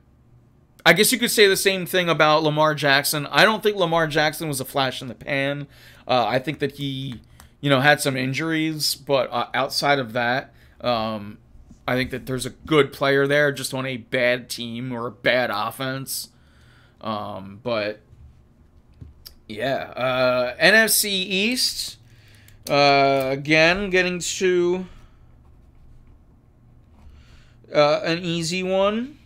I guess you could say the same thing about Lamar Jackson. I don't think Lamar Jackson was a flash in the pan. Uh, I think that he, you know, had some injuries, but uh, outside of that, um, I think that there's a good player there, just on a bad team or a bad offense. Um, but yeah, uh, NFC East. Uh, again, getting to uh, an easy one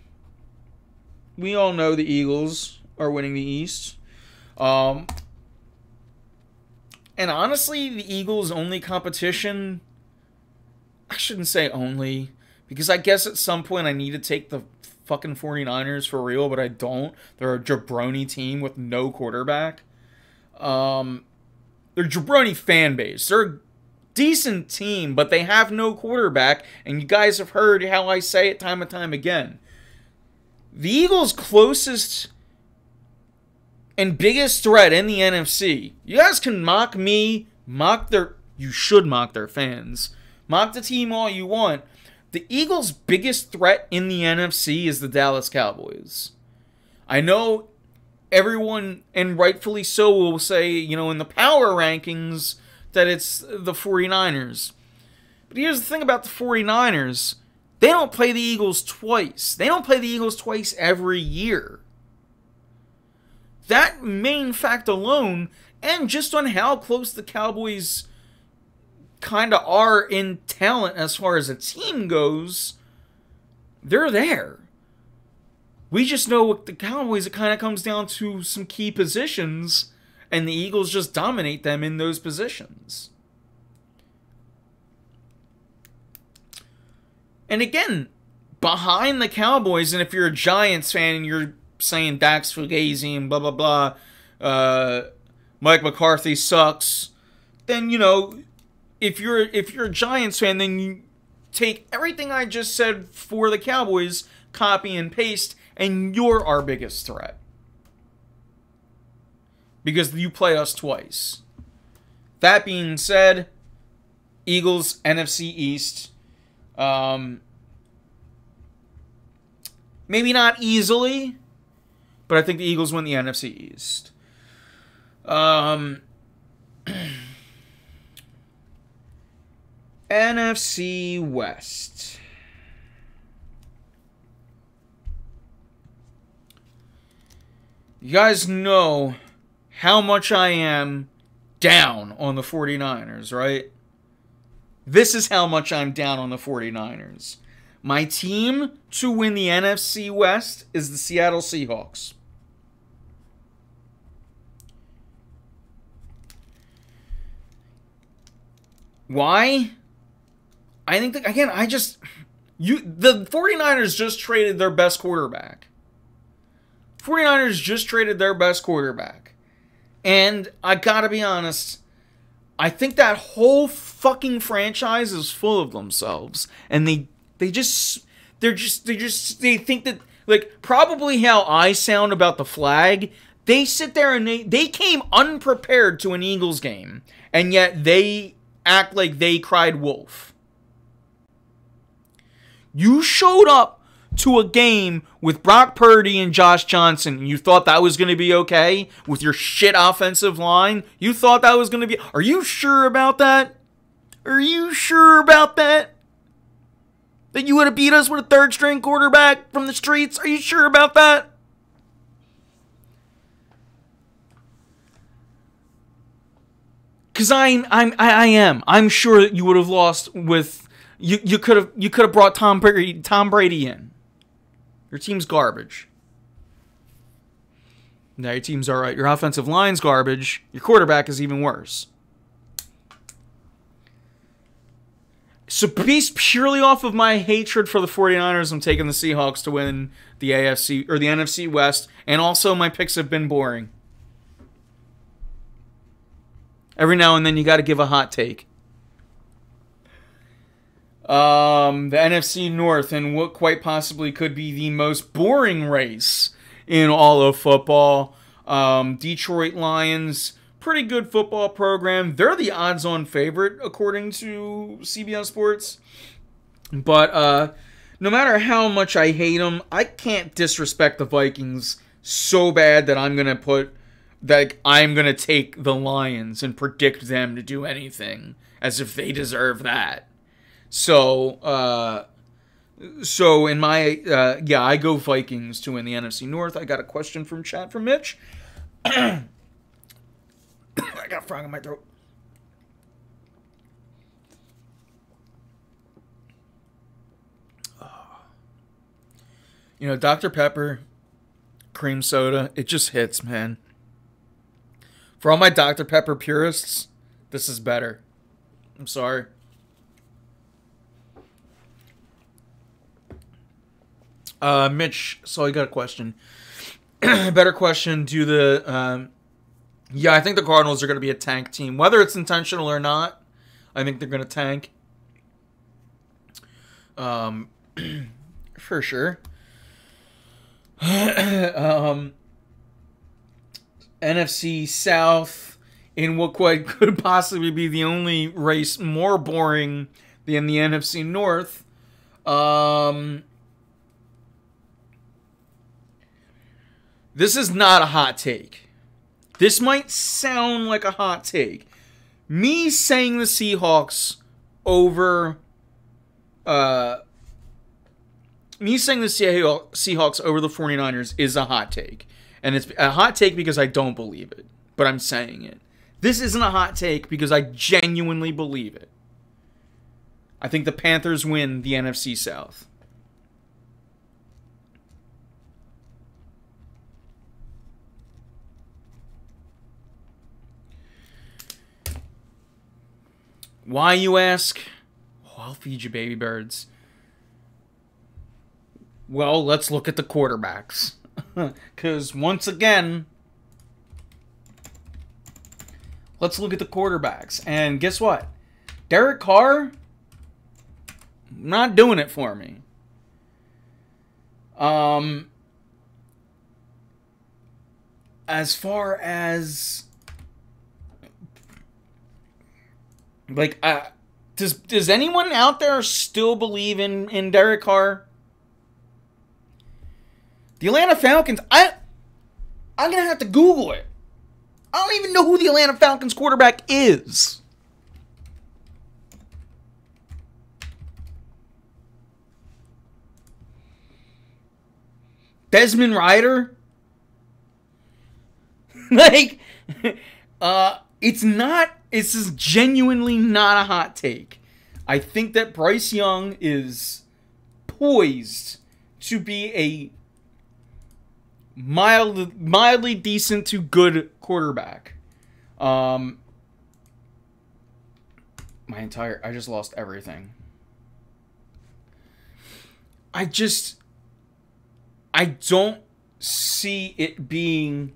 we all know the Eagles are winning the East. Um, and honestly, the Eagles' only competition, I shouldn't say only, because I guess at some point I need to take the fucking 49ers for real, but I don't. They're a jabroni team with no quarterback. Um, they're jabroni fan base. They're a decent team, but they have no quarterback, and you guys have heard how I say it time and time again. The Eagles' closest and biggest threat in the NFC. You guys can mock me, mock their. You should mock their fans. Mock the team all you want. The Eagles' biggest threat in the NFC is the Dallas Cowboys. I know everyone, and rightfully so, will say, you know, in the power rankings, that it's the 49ers. But here's the thing about the 49ers they don't play the Eagles twice. They don't play the Eagles twice every year. That main fact alone, and just on how close the Cowboys kind of are in talent as far as a team goes, they're there. We just know with the Cowboys, it kind of comes down to some key positions, and the Eagles just dominate them in those positions. And again, behind the Cowboys, and if you're a Giants fan and you're saying Dax Fugazi and blah blah blah, uh, Mike McCarthy sucks, then you know, if you're if you're a Giants fan, then you take everything I just said for the Cowboys, copy and paste, and you're our biggest threat. Because you play us twice. that being said, Eagles NFC East. Um, maybe not easily, but I think the Eagles win the NFC East. Um, NFC West. You guys know how much I am down on the 49ers, right? This is how much I'm down on the 49ers. My team to win the NFC West is the Seattle Seahawks. Why? I think that, again, I just you the 49ers just traded their best quarterback. 49ers just traded their best quarterback. And I got to be honest, I think that whole fucking franchise is full of themselves and they they just they're just they just they think that like probably how I sound about the flag they sit there and they they came unprepared to an Eagles game and yet they act like they cried wolf you showed up to a game with Brock Purdy and Josh Johnson you thought that was going to be okay with your shit offensive line you thought that was going to be are you sure about that are you sure about that? That you would have beat us with a third string quarterback from the streets? Are you sure about that? Cause I'm I'm I, I am. I'm sure that you would have lost with you you could have you could have brought Tom Brady Tom Brady in. Your team's garbage. Now your team's alright. Your offensive line's garbage. Your quarterback is even worse. So based purely off of my hatred for the 49ers, I'm taking the Seahawks to win the AFC or the NFC West, and also my picks have been boring. Every now and then you got to give a hot take. Um, the NFC North and what quite possibly could be the most boring race in all of football. Um, Detroit Lions pretty good football program. They're the odds on favorite, according to CBS Sports. But uh, no matter how much I hate them, I can't disrespect the Vikings so bad that I'm going to put that I'm going to take the Lions and predict them to do anything as if they deserve that. So, uh, so in my uh, yeah, I go Vikings to win the NFC North. I got a question from chat from Mitch. I got frog in my throat. You know, Dr. Pepper, cream soda, it just hits, man. For all my Dr. Pepper purists, this is better. I'm sorry. Uh, Mitch, so I got a question. Better question. Do the um, yeah, I think the Cardinals are going to be a tank team. Whether it's intentional or not, I think they're going to tank. Um, for sure. um, NFC South in what quite could possibly be the only race more boring than the NFC North. Um, this is not a hot take. This might sound like a hot take. Me saying the Seahawks over uh me saying the Seahawks over the 49ers is a hot take. And it's a hot take because I don't believe it, but I'm saying it. This isn't a hot take because I genuinely believe it. I think the Panthers win the NFC South. Why, you ask? Oh, I'll feed you baby birds. Well, let's look at the quarterbacks. Because once again, let's look at the quarterbacks. And guess what? Derek Carr, not doing it for me. Um, as far as like, uh, does does anyone out there still believe in in Derek Carr? The Atlanta Falcons, I I'm gonna have to Google it. I don't even know who the Atlanta Falcons quarterback is. Desmond Ridder? like, uh, it's not, this is genuinely not a hot take. I think that Bryce Young is poised to be a mild, mildly decent to good quarterback. Um, my entire, I just lost everything. I just, I don't see it being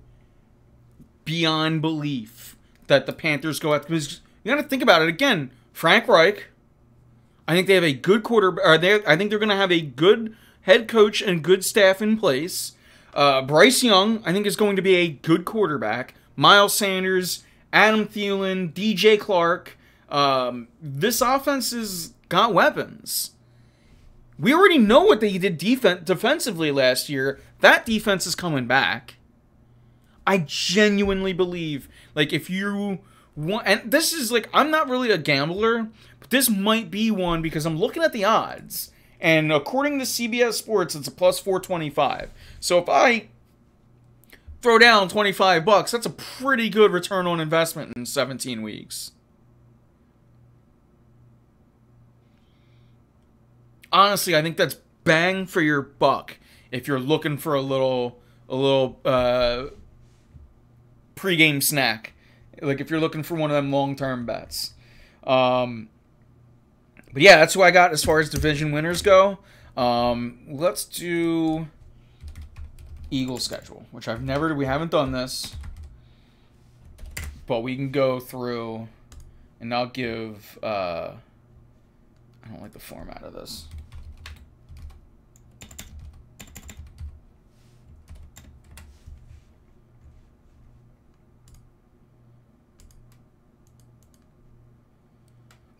beyond belief that the Panthers go out because you got to think about it again. Frank Reich, I think they have a good quarter. They, I think they're going to have a good head coach and good staff in place. Uh, Bryce Young, I think, is going to be a good quarterback. Miles Sanders, Adam Thielen, DJ Chark. Um, this offense has got weapons. We already know what they did defensively last year. That defense is coming back. I genuinely believe, like, if you want, and this is like, I'm not really a gambler, but this might be one because I'm looking at the odds, and according to CBS Sports, it's a plus 425. So if I throw down 25 bucks, that's a pretty good return on investment in 17 weeks. honestly, I think that's bang for your buck if you're looking for a little a little uh, pregame snack. Like if you're looking for one of them long term bets. Um, but yeah, that's who I got as far as division winners go. Um, let's do Eagle schedule, which I've never we haven't done this, but we can go through, and I'll give. Uh, I don't like the format of this.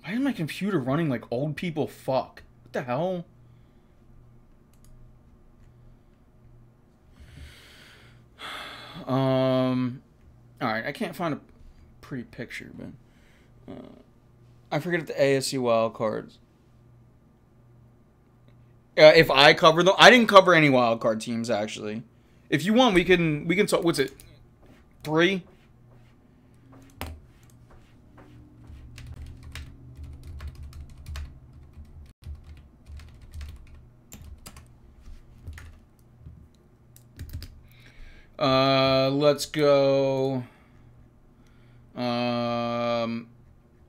Why is my computer running like old people fuck? What the hell? Um, all right, I can't find a pretty picture, but uh, I forget the AFC wild cards. Uh, if I cover them, I didn't cover any wild card teams actually. If you want, we can we can talk. What's it? Three. Uh, let's go. Um,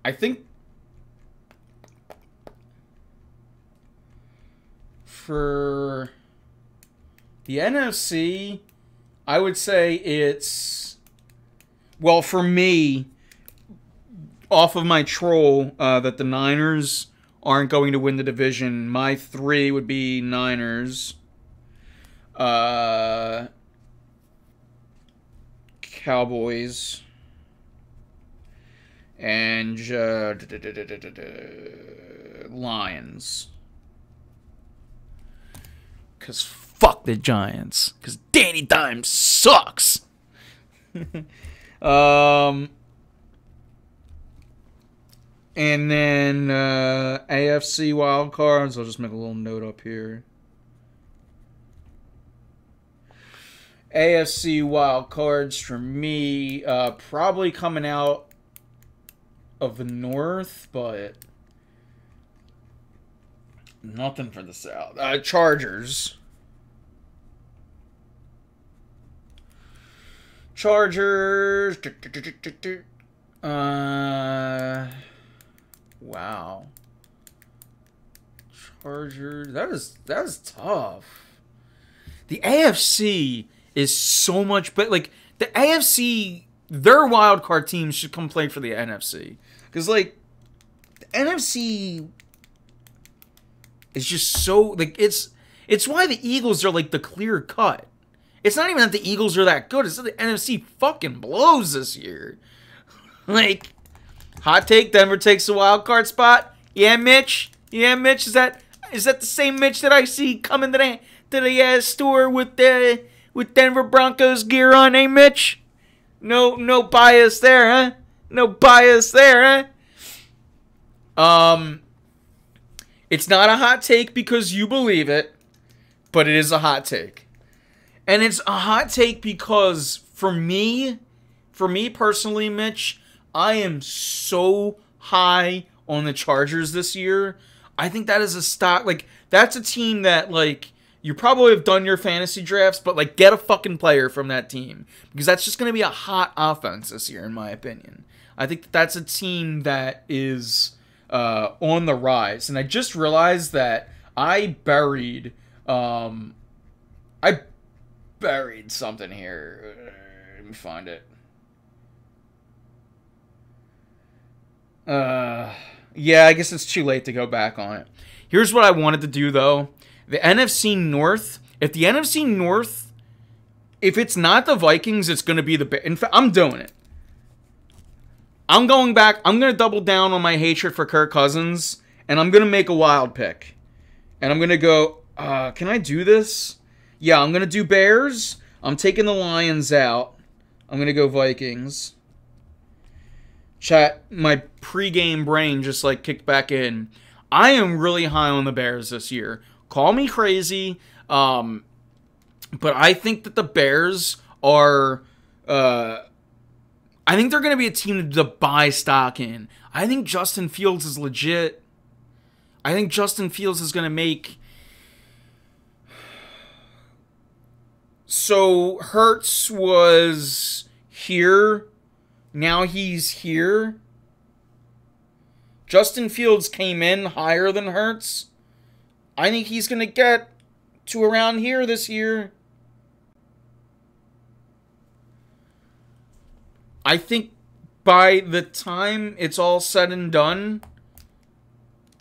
I think for the NFC, I would say it's well for me. Off of my troll uh, that the Niners aren't going to win the division. My three would be Niners. Uh, Cowboys, and uh, Lions. Because fuck the Giants. Because Danny Dimes sucks. um, and then uh, AFC wildcards. I'll just make a little note up here. AFC wild cards for me, uh, probably coming out of the North, but nothing for the South. Uh, Chargers. Chargers. Uh, wow. Chargers. That is that is tough. The AFC is so much but like the AFC their wild card teams should come play for the NFC cuz like the NFC is just so like it's it's why the Eagles are like the clear cut. It's not even that the Eagles are that good. It's that the NFC fucking blows this year. like Hot take: Denver takes the wild card spot. Yeah, Mitch. Yeah, Mitch. Is that is that the same Mitch that I see coming to the to the uh, store with the with Denver Broncos gear on? Hey, Mitch. No no bias there, huh? No bias there, huh? Um. It's not a hot take because you believe it, but it is a hot take. And it's a hot take because for me, for me personally, Mitch, I am so high on the Chargers this year. I think that is a stock like that's a team that like you probably have done your fantasy drafts, but like get a fucking player from that team because that's just going to be a hot offense this year, in my opinion. I think that that's a team that is uh, on the rise, and I just realized that I buried, um, I buried something here. Let me find it. Uh, yeah, I guess it's too late to go back on it. Here's what I wanted to do though. The NFC North, if the NFC North, if it's not the Vikings, it's going to be the. In fact, I'm doing it. I'm going back. I'm going to double down on my hatred for Kirk Cousins, and I'm going to make a wild pick. And I'm going to go. Uh, can I do this? Yeah, I'm going to do Bears. I'm taking the Lions out. I'm going to go Vikings. Chat, my pregame brain just like kicked back in. I am really high on the Bears this year. Call me crazy, um, but I think that the Bears are. Uh, I think they're going to be a team to buy stock in. I think Justin Fields is legit. I think Justin Fields is going to make. So Hurts was here now he's here. Justin Fields came in higher than Hurts. I think he's going to get to around here this year. I think by the time it's all said and done,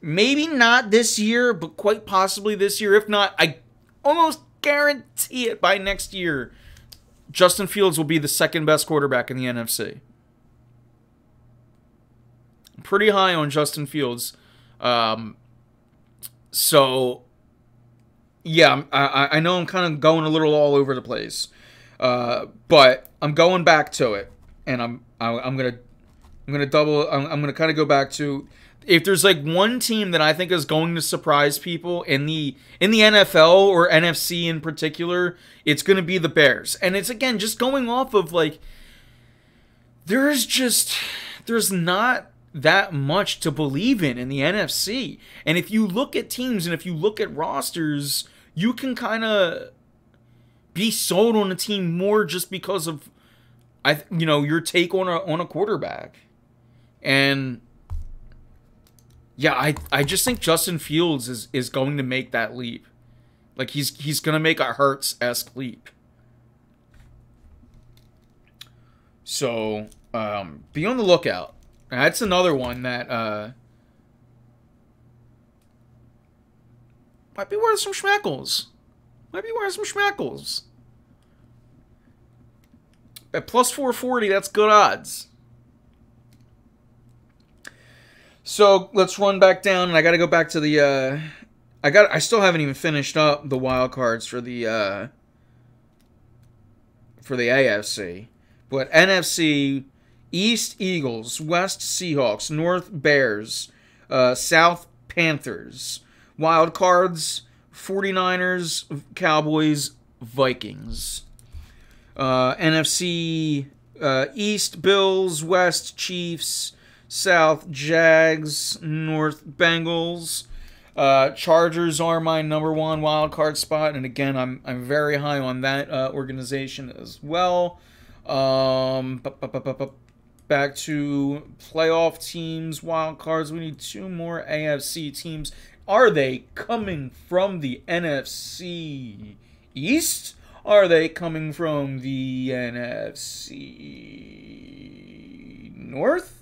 maybe not this year, but quite possibly this year. If not, I almost guarantee it by next year, Justin Fields will be the second best quarterback in the NFC pretty high on Justin Fields. Um, so, yeah, I, I know I'm kind of going a little all over the place, uh, but I'm going back to it, and I'm I'm gonna I'm gonna double. I'm, I'm gonna kind of go back to if there's like one team that I think is going to surprise people in the in the NFL or NFC in particular, it's going to be the Bears. And it's again just going off of like there's just there's not that much to believe in in the NFC. And if you look at teams and if you look at rosters, you can kind of be sold on a team more just because of I you know, your take on a on a quarterback. And yeah, I I just think Justin Fields is is going to make that leap. Like he's he's going to make a Hurts-esque leap. So, um, be on the lookout. That's another one that uh, might be worth some schmackles. Might be worth some schmackles. At plus 440, that's good odds. So let's run back down, and I got to go back to the. Uh, I got. I still haven't even finished up the wild cards for the. Uh, for the AFC, but NFC East Eagles, West Seahawks, North Bears, uh, South Panthers. Wild cards 49ers, Cowboys, Vikings. Uh, NFC uh, East Bills, West Chiefs, South Jags, North Bengals. Uh, Chargers are my number one wild card spot, and again, I'm I'm very high on that uh, organization as well. Um, back to playoff teams, wild cards. We need two more AFC teams. Are they coming from the NFC East? Are they coming from the NFC North?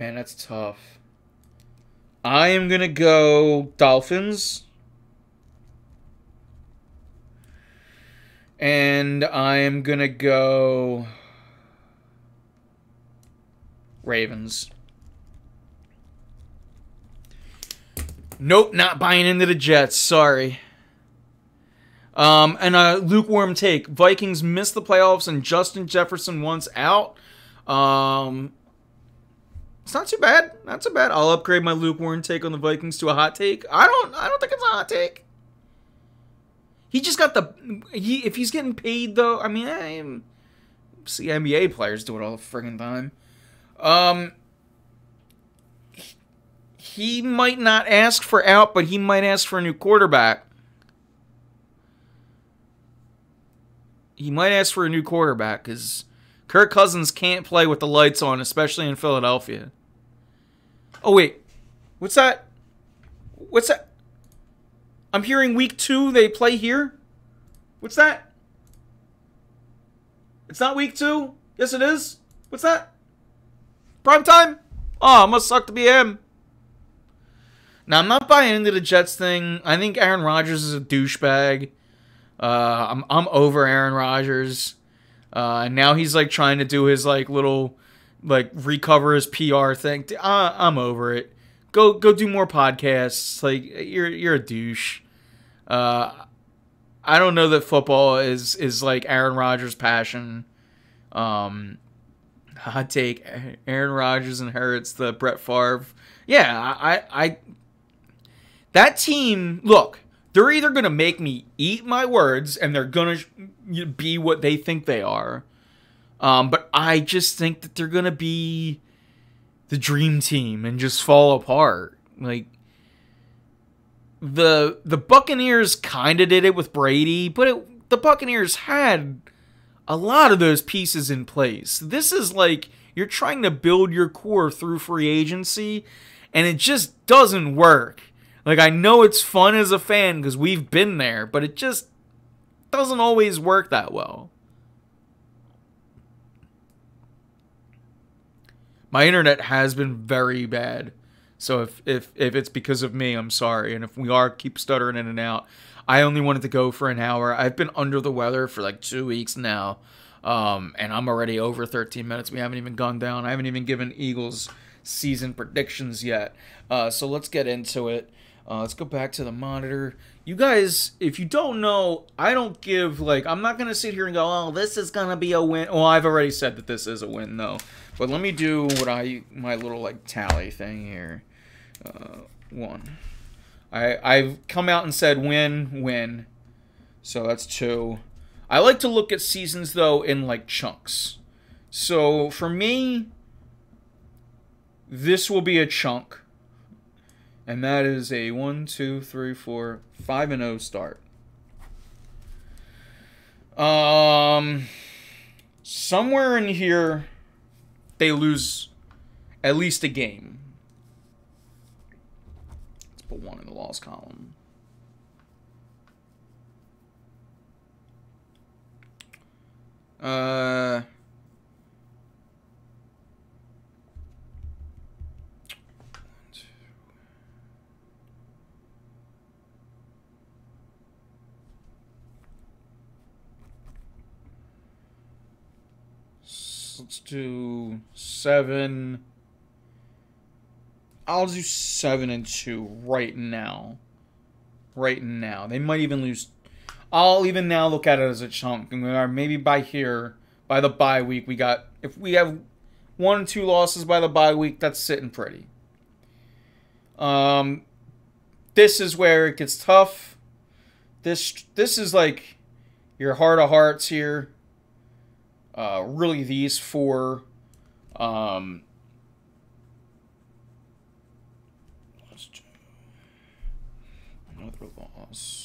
Man, that's tough. I am going to go Dolphins. And I am going to go Ravens. Nope, not buying into the Jets. Sorry. Um, and a lukewarm take. Vikings miss the playoffs and Justin Jefferson wants out. Um, it's not too bad. Not too bad. I'll upgrade my lukewarm take on the Vikings to a hot take. I don't. I don't think it's a hot take. He just got the. He if he's getting paid though. I mean, I see NBA players do it all the friggin' time. Um, he might not ask for out, but he might ask for a new quarterback. He might ask for a new quarterback because Kirk Cousins can't play with the lights on, especially in Philadelphia. Oh wait, what's that? What's that? I'm hearing week two they play here. What's that? It's not week two. Yes, it is. What's that? Prime time. Oh, must suck to be him. Now I'm not buying into the Jets thing. I think Aaron Rodgers is a douchebag. Uh, I'm I'm over Aaron Rodgers. Uh, and now he's like trying to do his like little like recover his PR thing. Uh, I'm over it. Go go do more podcasts. Like you're you're a douche. Uh, I don't know that football is is like Aaron Rodgers' passion. Um, hot take: Aaron Rodgers inherits the Brett Favre. Yeah, I, I, that team. Look, they're either gonna make me eat my words, and they're gonna be what they think they are. Um, but I just think that they're gonna be the dream team and just fall apart. Like the the Buccaneers kind of did it with Brady, but it, the Buccaneers had a lot of those pieces in place. This is like you're trying to build your core through free agency, and it just doesn't work. Like I know it's fun as a fan because we've been there, but it just doesn't always work that well. My internet has been very bad so if if if it's because of me, I'm sorry. And if we are keep stuttering in and out, I only wanted to go for an hour. I've been under the weather for like two weeks now, um, and I'm already over 13 minutes. We haven't even gone down. I haven't even given Eagles season predictions yet. Uh, so let's get into it. Uh, let's go back to the monitor. You guys, if you don't know, I don't give like I'm not gonna sit here and go, oh, this is gonna be a win. Well, I've already said that this is a win though. But let me do what I my little like tally thing here uh, one. I I've come out and said win win, so that's two. I like to look at seasons though in like chunks. So for me, this will be a chunk, and that is a one, two, three, four, five and zero oh start. Um, somewhere in here, they lose at least a game Let's put one in the loss column. Uh, let's do seven I'll do seven and two right now. Right now, they might even lose. I'll even now look at it as a chunk, and we are maybe by here by the bye week. We got if we have one or two losses by the bye week, that's sitting pretty. Um, this is where it gets tough. This this is like your heart of hearts here. Uh, really, these four. Um, loss.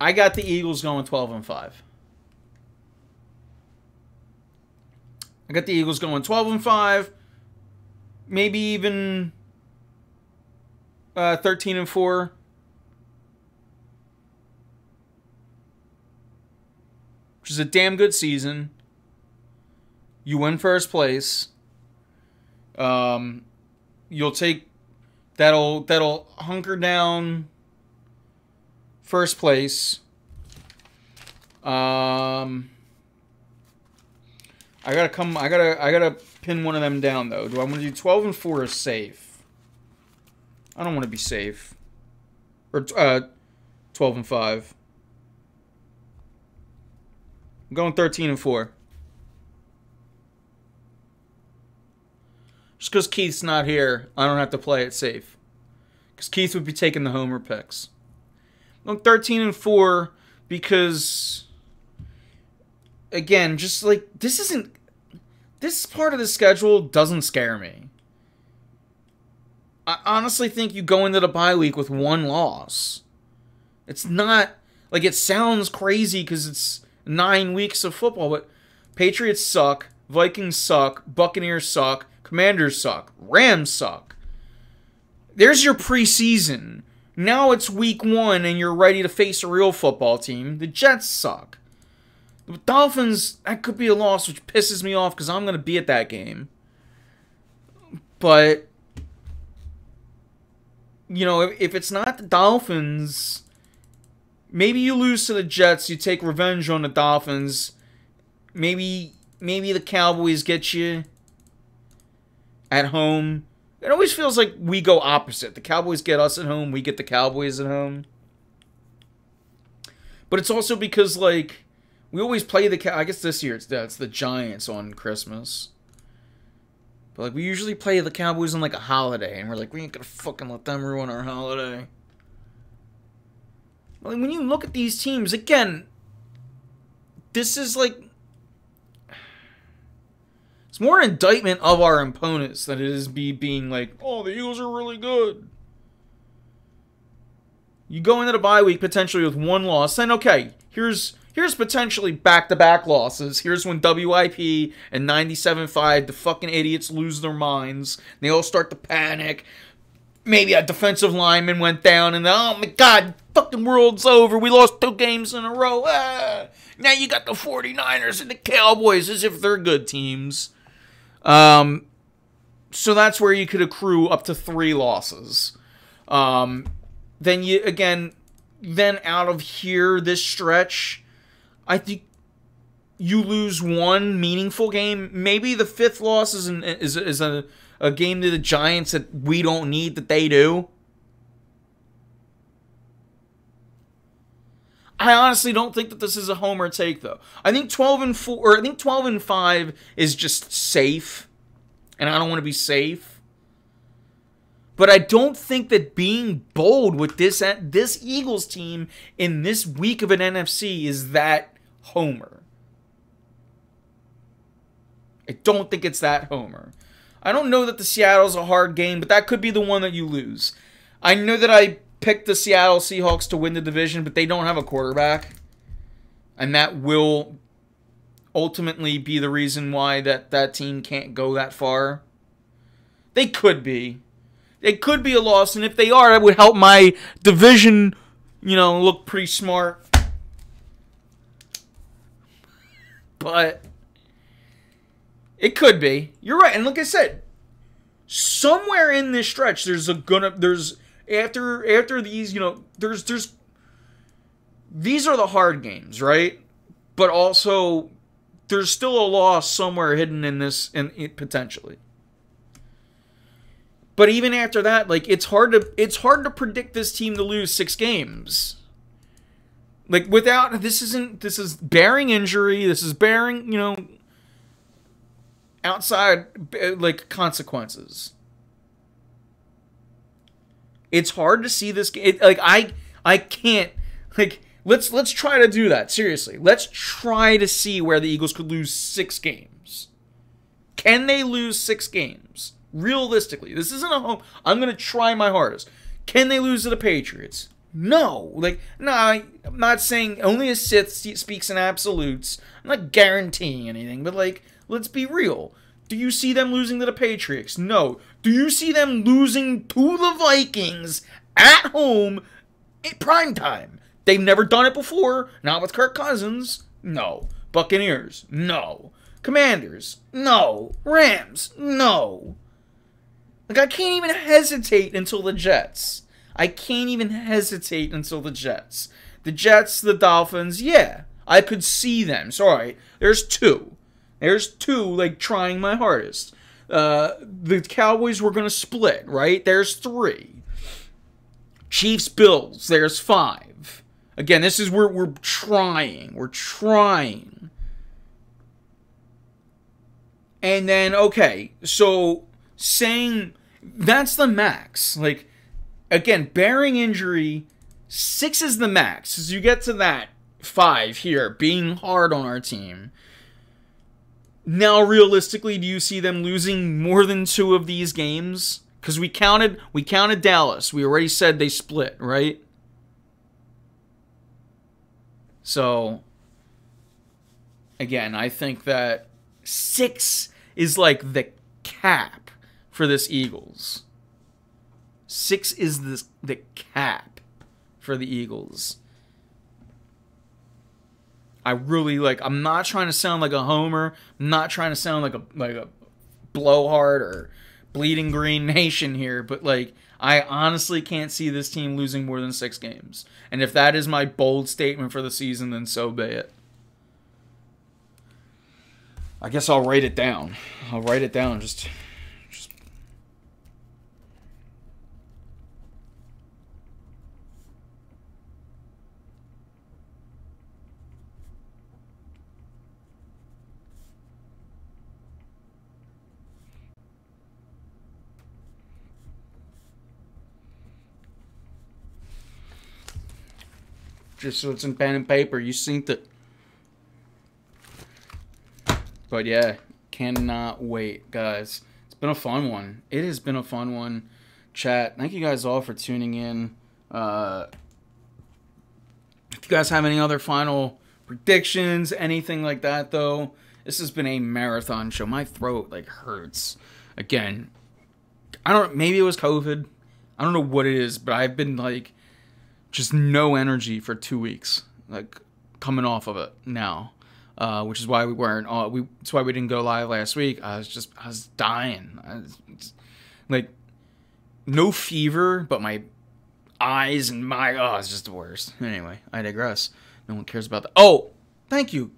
I got the Eagles going 12 and 5. I got the Eagles going 12 and 5. maybe even uh, 13 and 4. Which is a damn good season. You win first place. Um, you'll take that'll that'll hunker down first place. Um, I gotta come. I gotta. I gotta pin one of them down though. Do I want to do twelve and four or safe? I don't want to be safe. Or uh, twelve and five. I'm going thirteen and four. Just because Keith's not here, I don't have to play it safe. Because Keith would be taking the homer picks. I'm 13 and 4 because, again, just like, this isn't. This part of the schedule doesn't scare me. I honestly think you go into the bye week with one loss. It's not. Like, it sounds crazy because it's nine weeks of football, but Patriots suck. Vikings suck. Buccaneers suck. Commanders suck. Rams suck. There's your preseason. Now it's week one and you're ready to face a real football team. The Jets suck. The Dolphins, that could be a loss, which pisses me off because I'm going to be at that game. But, you know, if, if it's not the Dolphins, maybe you lose to the Jets, you take revenge on the Dolphins. Maybe, maybe the Cowboys get you at home. It always feels like we go opposite. The Cowboys get us at home, we get the Cowboys at home. But it's also because like we always play the I guess this year it's that's the Giants on Christmas. But like we usually play the Cowboys on like a holiday, and we're like we ain't gonna fucking let them ruin our holiday. Like when you look at these teams again, this is like it's more an indictment of our opponents than it is be being like, oh, the Eagles are really good. You go into the bye week potentially with one loss, then okay, here's here's potentially back-to-back losses. Here's when WIP and 97.5, the fucking idiots lose their minds. They all start to panic. Maybe a defensive lineman went down and oh my god, fucking world's over. We lost two games in a row. Ah. Now you got the 49ers and the Cowboys as if they're good teams. Um, so that's where you could accrue up to three losses. Um, then you again, then out of here, this stretch, I think you lose one meaningful game. Maybe the fifth loss is an, is is a a game to the Giants that we don't need that they do. I honestly don't think that this is a homer take though. I think 12 and 4 or I think 12 and 5 is just safe. And I don't want to be safe. But I don't think that being bold with this uh, this Eagles team in this week of an NFC is that homer. I don't think it's that homer. I don't know that the Seattle's a hard game, but that could be the one that you lose. I know that I picked the Seattle Seahawks to win the division, but they don't have a quarterback. And that will ultimately be the reason why that, that team can't go that far. They could be. They could be a loss, and if they are, it would help my division, you know, look pretty smart. But it could be. You're right. And like I said, somewhere in this stretch, there's a gonna there's after after these, you know, there's there's these are the hard games, right? But also there's still a loss somewhere hidden in this in potentially. But even after that, like it's hard to it's hard to predict this team to lose 6 games. Like without this isn't this is bearing injury, this is bearing, you know, outside eh, like consequences. It's hard to see this game. Like I, I can't. Like let's let's try to do that seriously. Let's try to see where the Eagles could lose six games. Can they lose six games realistically? This isn't a home. I'm gonna try my hardest. Can they lose to the Patriots? No, like no. I, I'm not saying only a Sith speaks in absolutes. I'm not guaranteeing anything, but like let's be real. Do you see them losing to the Patriots? No. Do you see them losing to the Vikings at home in prime time? They've never done it before. Not with Kirk Cousins. No. Buccaneers. No. Commanders. No. Rams. No. Like I can't even hesitate until the Jets. I can't even hesitate until the Jets. The Jets, the Dolphins, yeah. I could see them. Sorry. There's two. There's two, like, trying my hardest. Uh, the Cowboys were going to split, right? There's three. Chiefs, Bills, there's five. Again, this is where we're trying. We're trying. And then, okay, so saying that's the max. Like, again, bearing injury, six is the max. As you get to that, five here, being hard on our team. Now, realistically, do you see them losing more than two of these games? Because we counted, we counted Dallas. We already said they split, right? So, again, I think that six is like the cap for this Eagles. Six is the the cap for the Eagles. I really like. I'm not trying to sound like a homer. I'm not trying to sound like a like a blowhard or bleeding green nation here, but like I honestly can't see this team losing more than six games. And if that is my bold statement for the season, then so be it. I guess I'll write it down. I'll write it down. Just just so it's in pen and paper. You synced it. But yeah, cannot wait, guys. It's been a fun one. It has been a fun one. Chat, thank you guys all for tuning in. Uh, if you guys have any other final predictions, anything like that, though, this has been a marathon show. My throat like hurts. Again, I don't. Maybe it was COVID. I don't know what it is, but I've been like just no energy for two weeks, like coming off of it now. Uh, which is why we weren't. Uh, we that's why we didn't go live last week. I was just I was dying. I was like no fever, but my eyes and my oh, it's just the worst. Anyway, I digress. No one cares about that. Oh, thank you,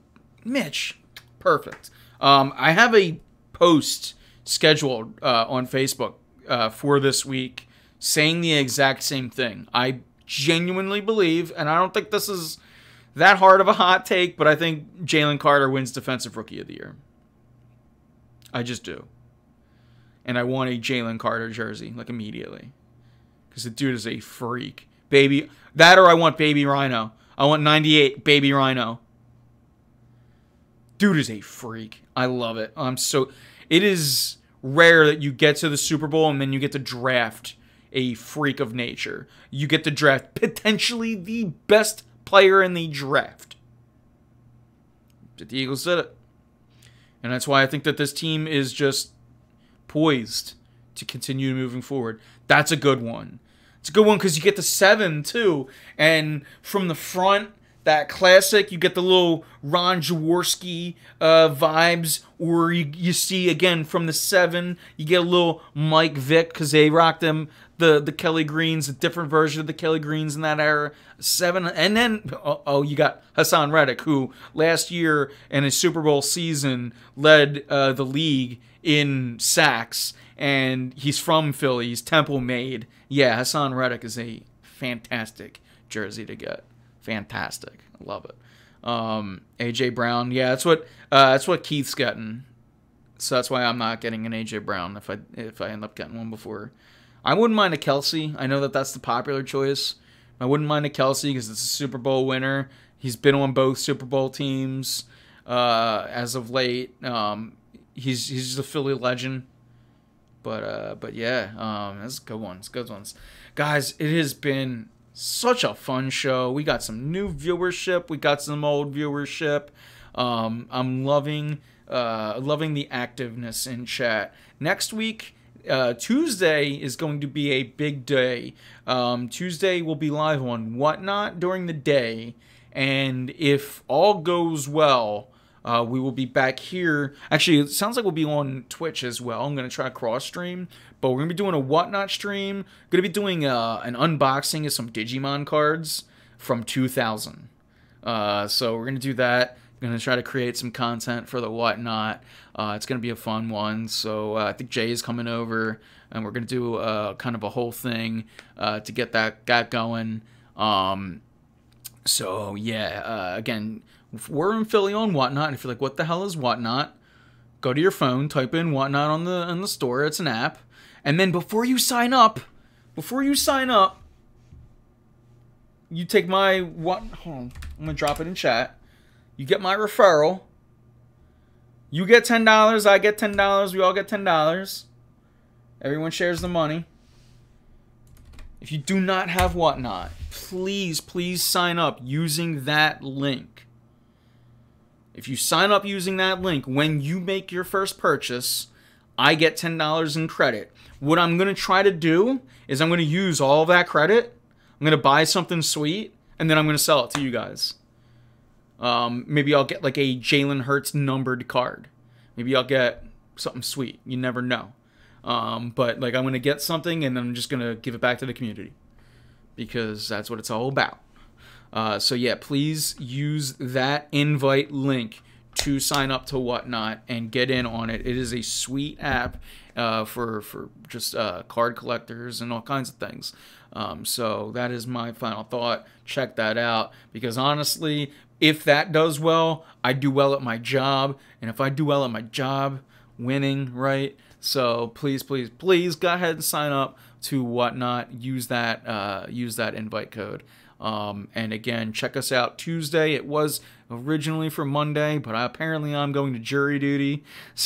Mitch. Perfect. Um, I have a post scheduled uh, on Facebook uh, for this week saying the exact same thing. I genuinely believe, and I don't think this is that hard of a hot take, but I think Jalen Carter wins Defensive Rookie of the Year. I just do. And I want a Jalen Carter jersey, like immediately. Because the dude is a freak. Baby. That or I want Baby Rhino. I want 98 Baby Rhino. Dude is a freak. I love it. I'm so. It is rare that you get to the Super Bowl and then you get to draft a freak of nature. You get to draft potentially the best player in the draft. The Eagles did it. And that's why I think that this team is just poised to continue moving forward. That's a good one. It's a good one because you get the seven too, and from the front, that classic. You get the little Ron Jaworski uh, vibes, or you, you see again from the seven, you get a little Mike Vick because they rocked them the the Kelly Greens, a different version of the Kelly Greens in that era. Seven, and then oh, oh you got Haason Reddick, who last year in his Super Bowl season led uh, the league in sacks, and he's from Philly. He's Temple made. Yeah, Haason Reddick is a fantastic jersey to get. Fantastic, love it. Um, AJ Brown, yeah, that's what uh, that's what Keith's getting. So that's why I'm not getting an AJ Brown if I if I end up getting one before I wouldn't mind a Kelce. I know that that's the popular choice. I wouldn't mind a Kelce because it's a Super Bowl winner. He's been on both Super Bowl teams uh, as of late. Um, he's he's just a Philly legend. But uh, but yeah, um, that's good ones, good ones, guys. It has been such a fun show. We got some new viewership. We got some old viewership. Um, I'm loving uh, loving the activeness in chat. Next week, uh, Tuesday is going to be a big day. Um, Tuesday will be live on Whatnot during the day, and if all goes well, uh, we will be back here. Actually, it sounds like we'll be on Twitch as well. I'm going to try to cross stream, but we're to be doing a Whatnot stream. Going to be doing uh, an unboxing of some Digimon cards from 2000. Uh, so we're to do that. Going to try to create some content for the Whatnot. Uh, it's going to be a fun one. So uh, I think Jay is coming over, and we're going to do uh, kind of a whole thing uh, to get that got going. Um, so yeah, uh, again, we're in Philly on Whatnot. If you're like, what the hell is Whatnot? Go to your phone, type in Whatnot on the on the store. It's an app, and then before you sign up, before you sign up, you take my what? Hold on, I'm gonna drop it in chat. You get my referral. You get ten dollars. I get ten dollars. We all get ten dollars. Everyone shares the money. If you do not have Whatnot, please, please sign up using that link. If you sign up using that link, when you make your first purchase, I get $10 in credit. What I'm going to try to do is I'm going to use all that credit. I'm going to buy something sweet, and then I'm going to sell it to you guys. Um, maybe I'll get like a Jalen Hurts numbered card. Maybe I'll get something sweet. You never know. Um, but like I'm gonna get something and I'm just gonna give it back to the community because that's what it's all about. Uh, so yeah, please use that invite link to sign up to whatnot and get in on it. It is a sweet app uh, for for just uh, card collectors and all kinds of things. Um, so that is my final thought. Check that out because honestly, if that does well, I do well at my job, and if I do well at my job, winning, right? So please, please, please go ahead and sign up to whatnot. Use that uh, use that invite code. Um, and again, check us out Tuesday. It was originally for Monday, but I, apparently I'm going to jury duty.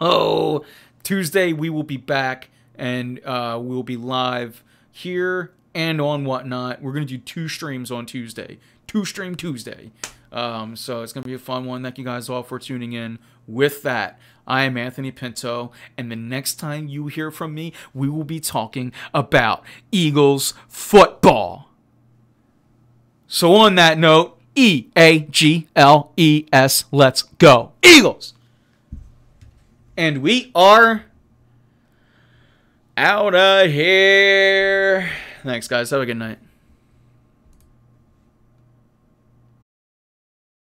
So Tuesday we will be back and uh, we'll be live here and on whatnot. We're gonna do two streams on Tuesday. Two stream Tuesday. Um, so it's gonna be a fun one. Thank you guys all for tuning in. With that, I am Anthony Pinto, and the next time you hear from me, we will be talking about Eagles football. So, on that note, E A G L E S, let's go. Eagles! And we are out of here. Thanks, guys. Have a good night.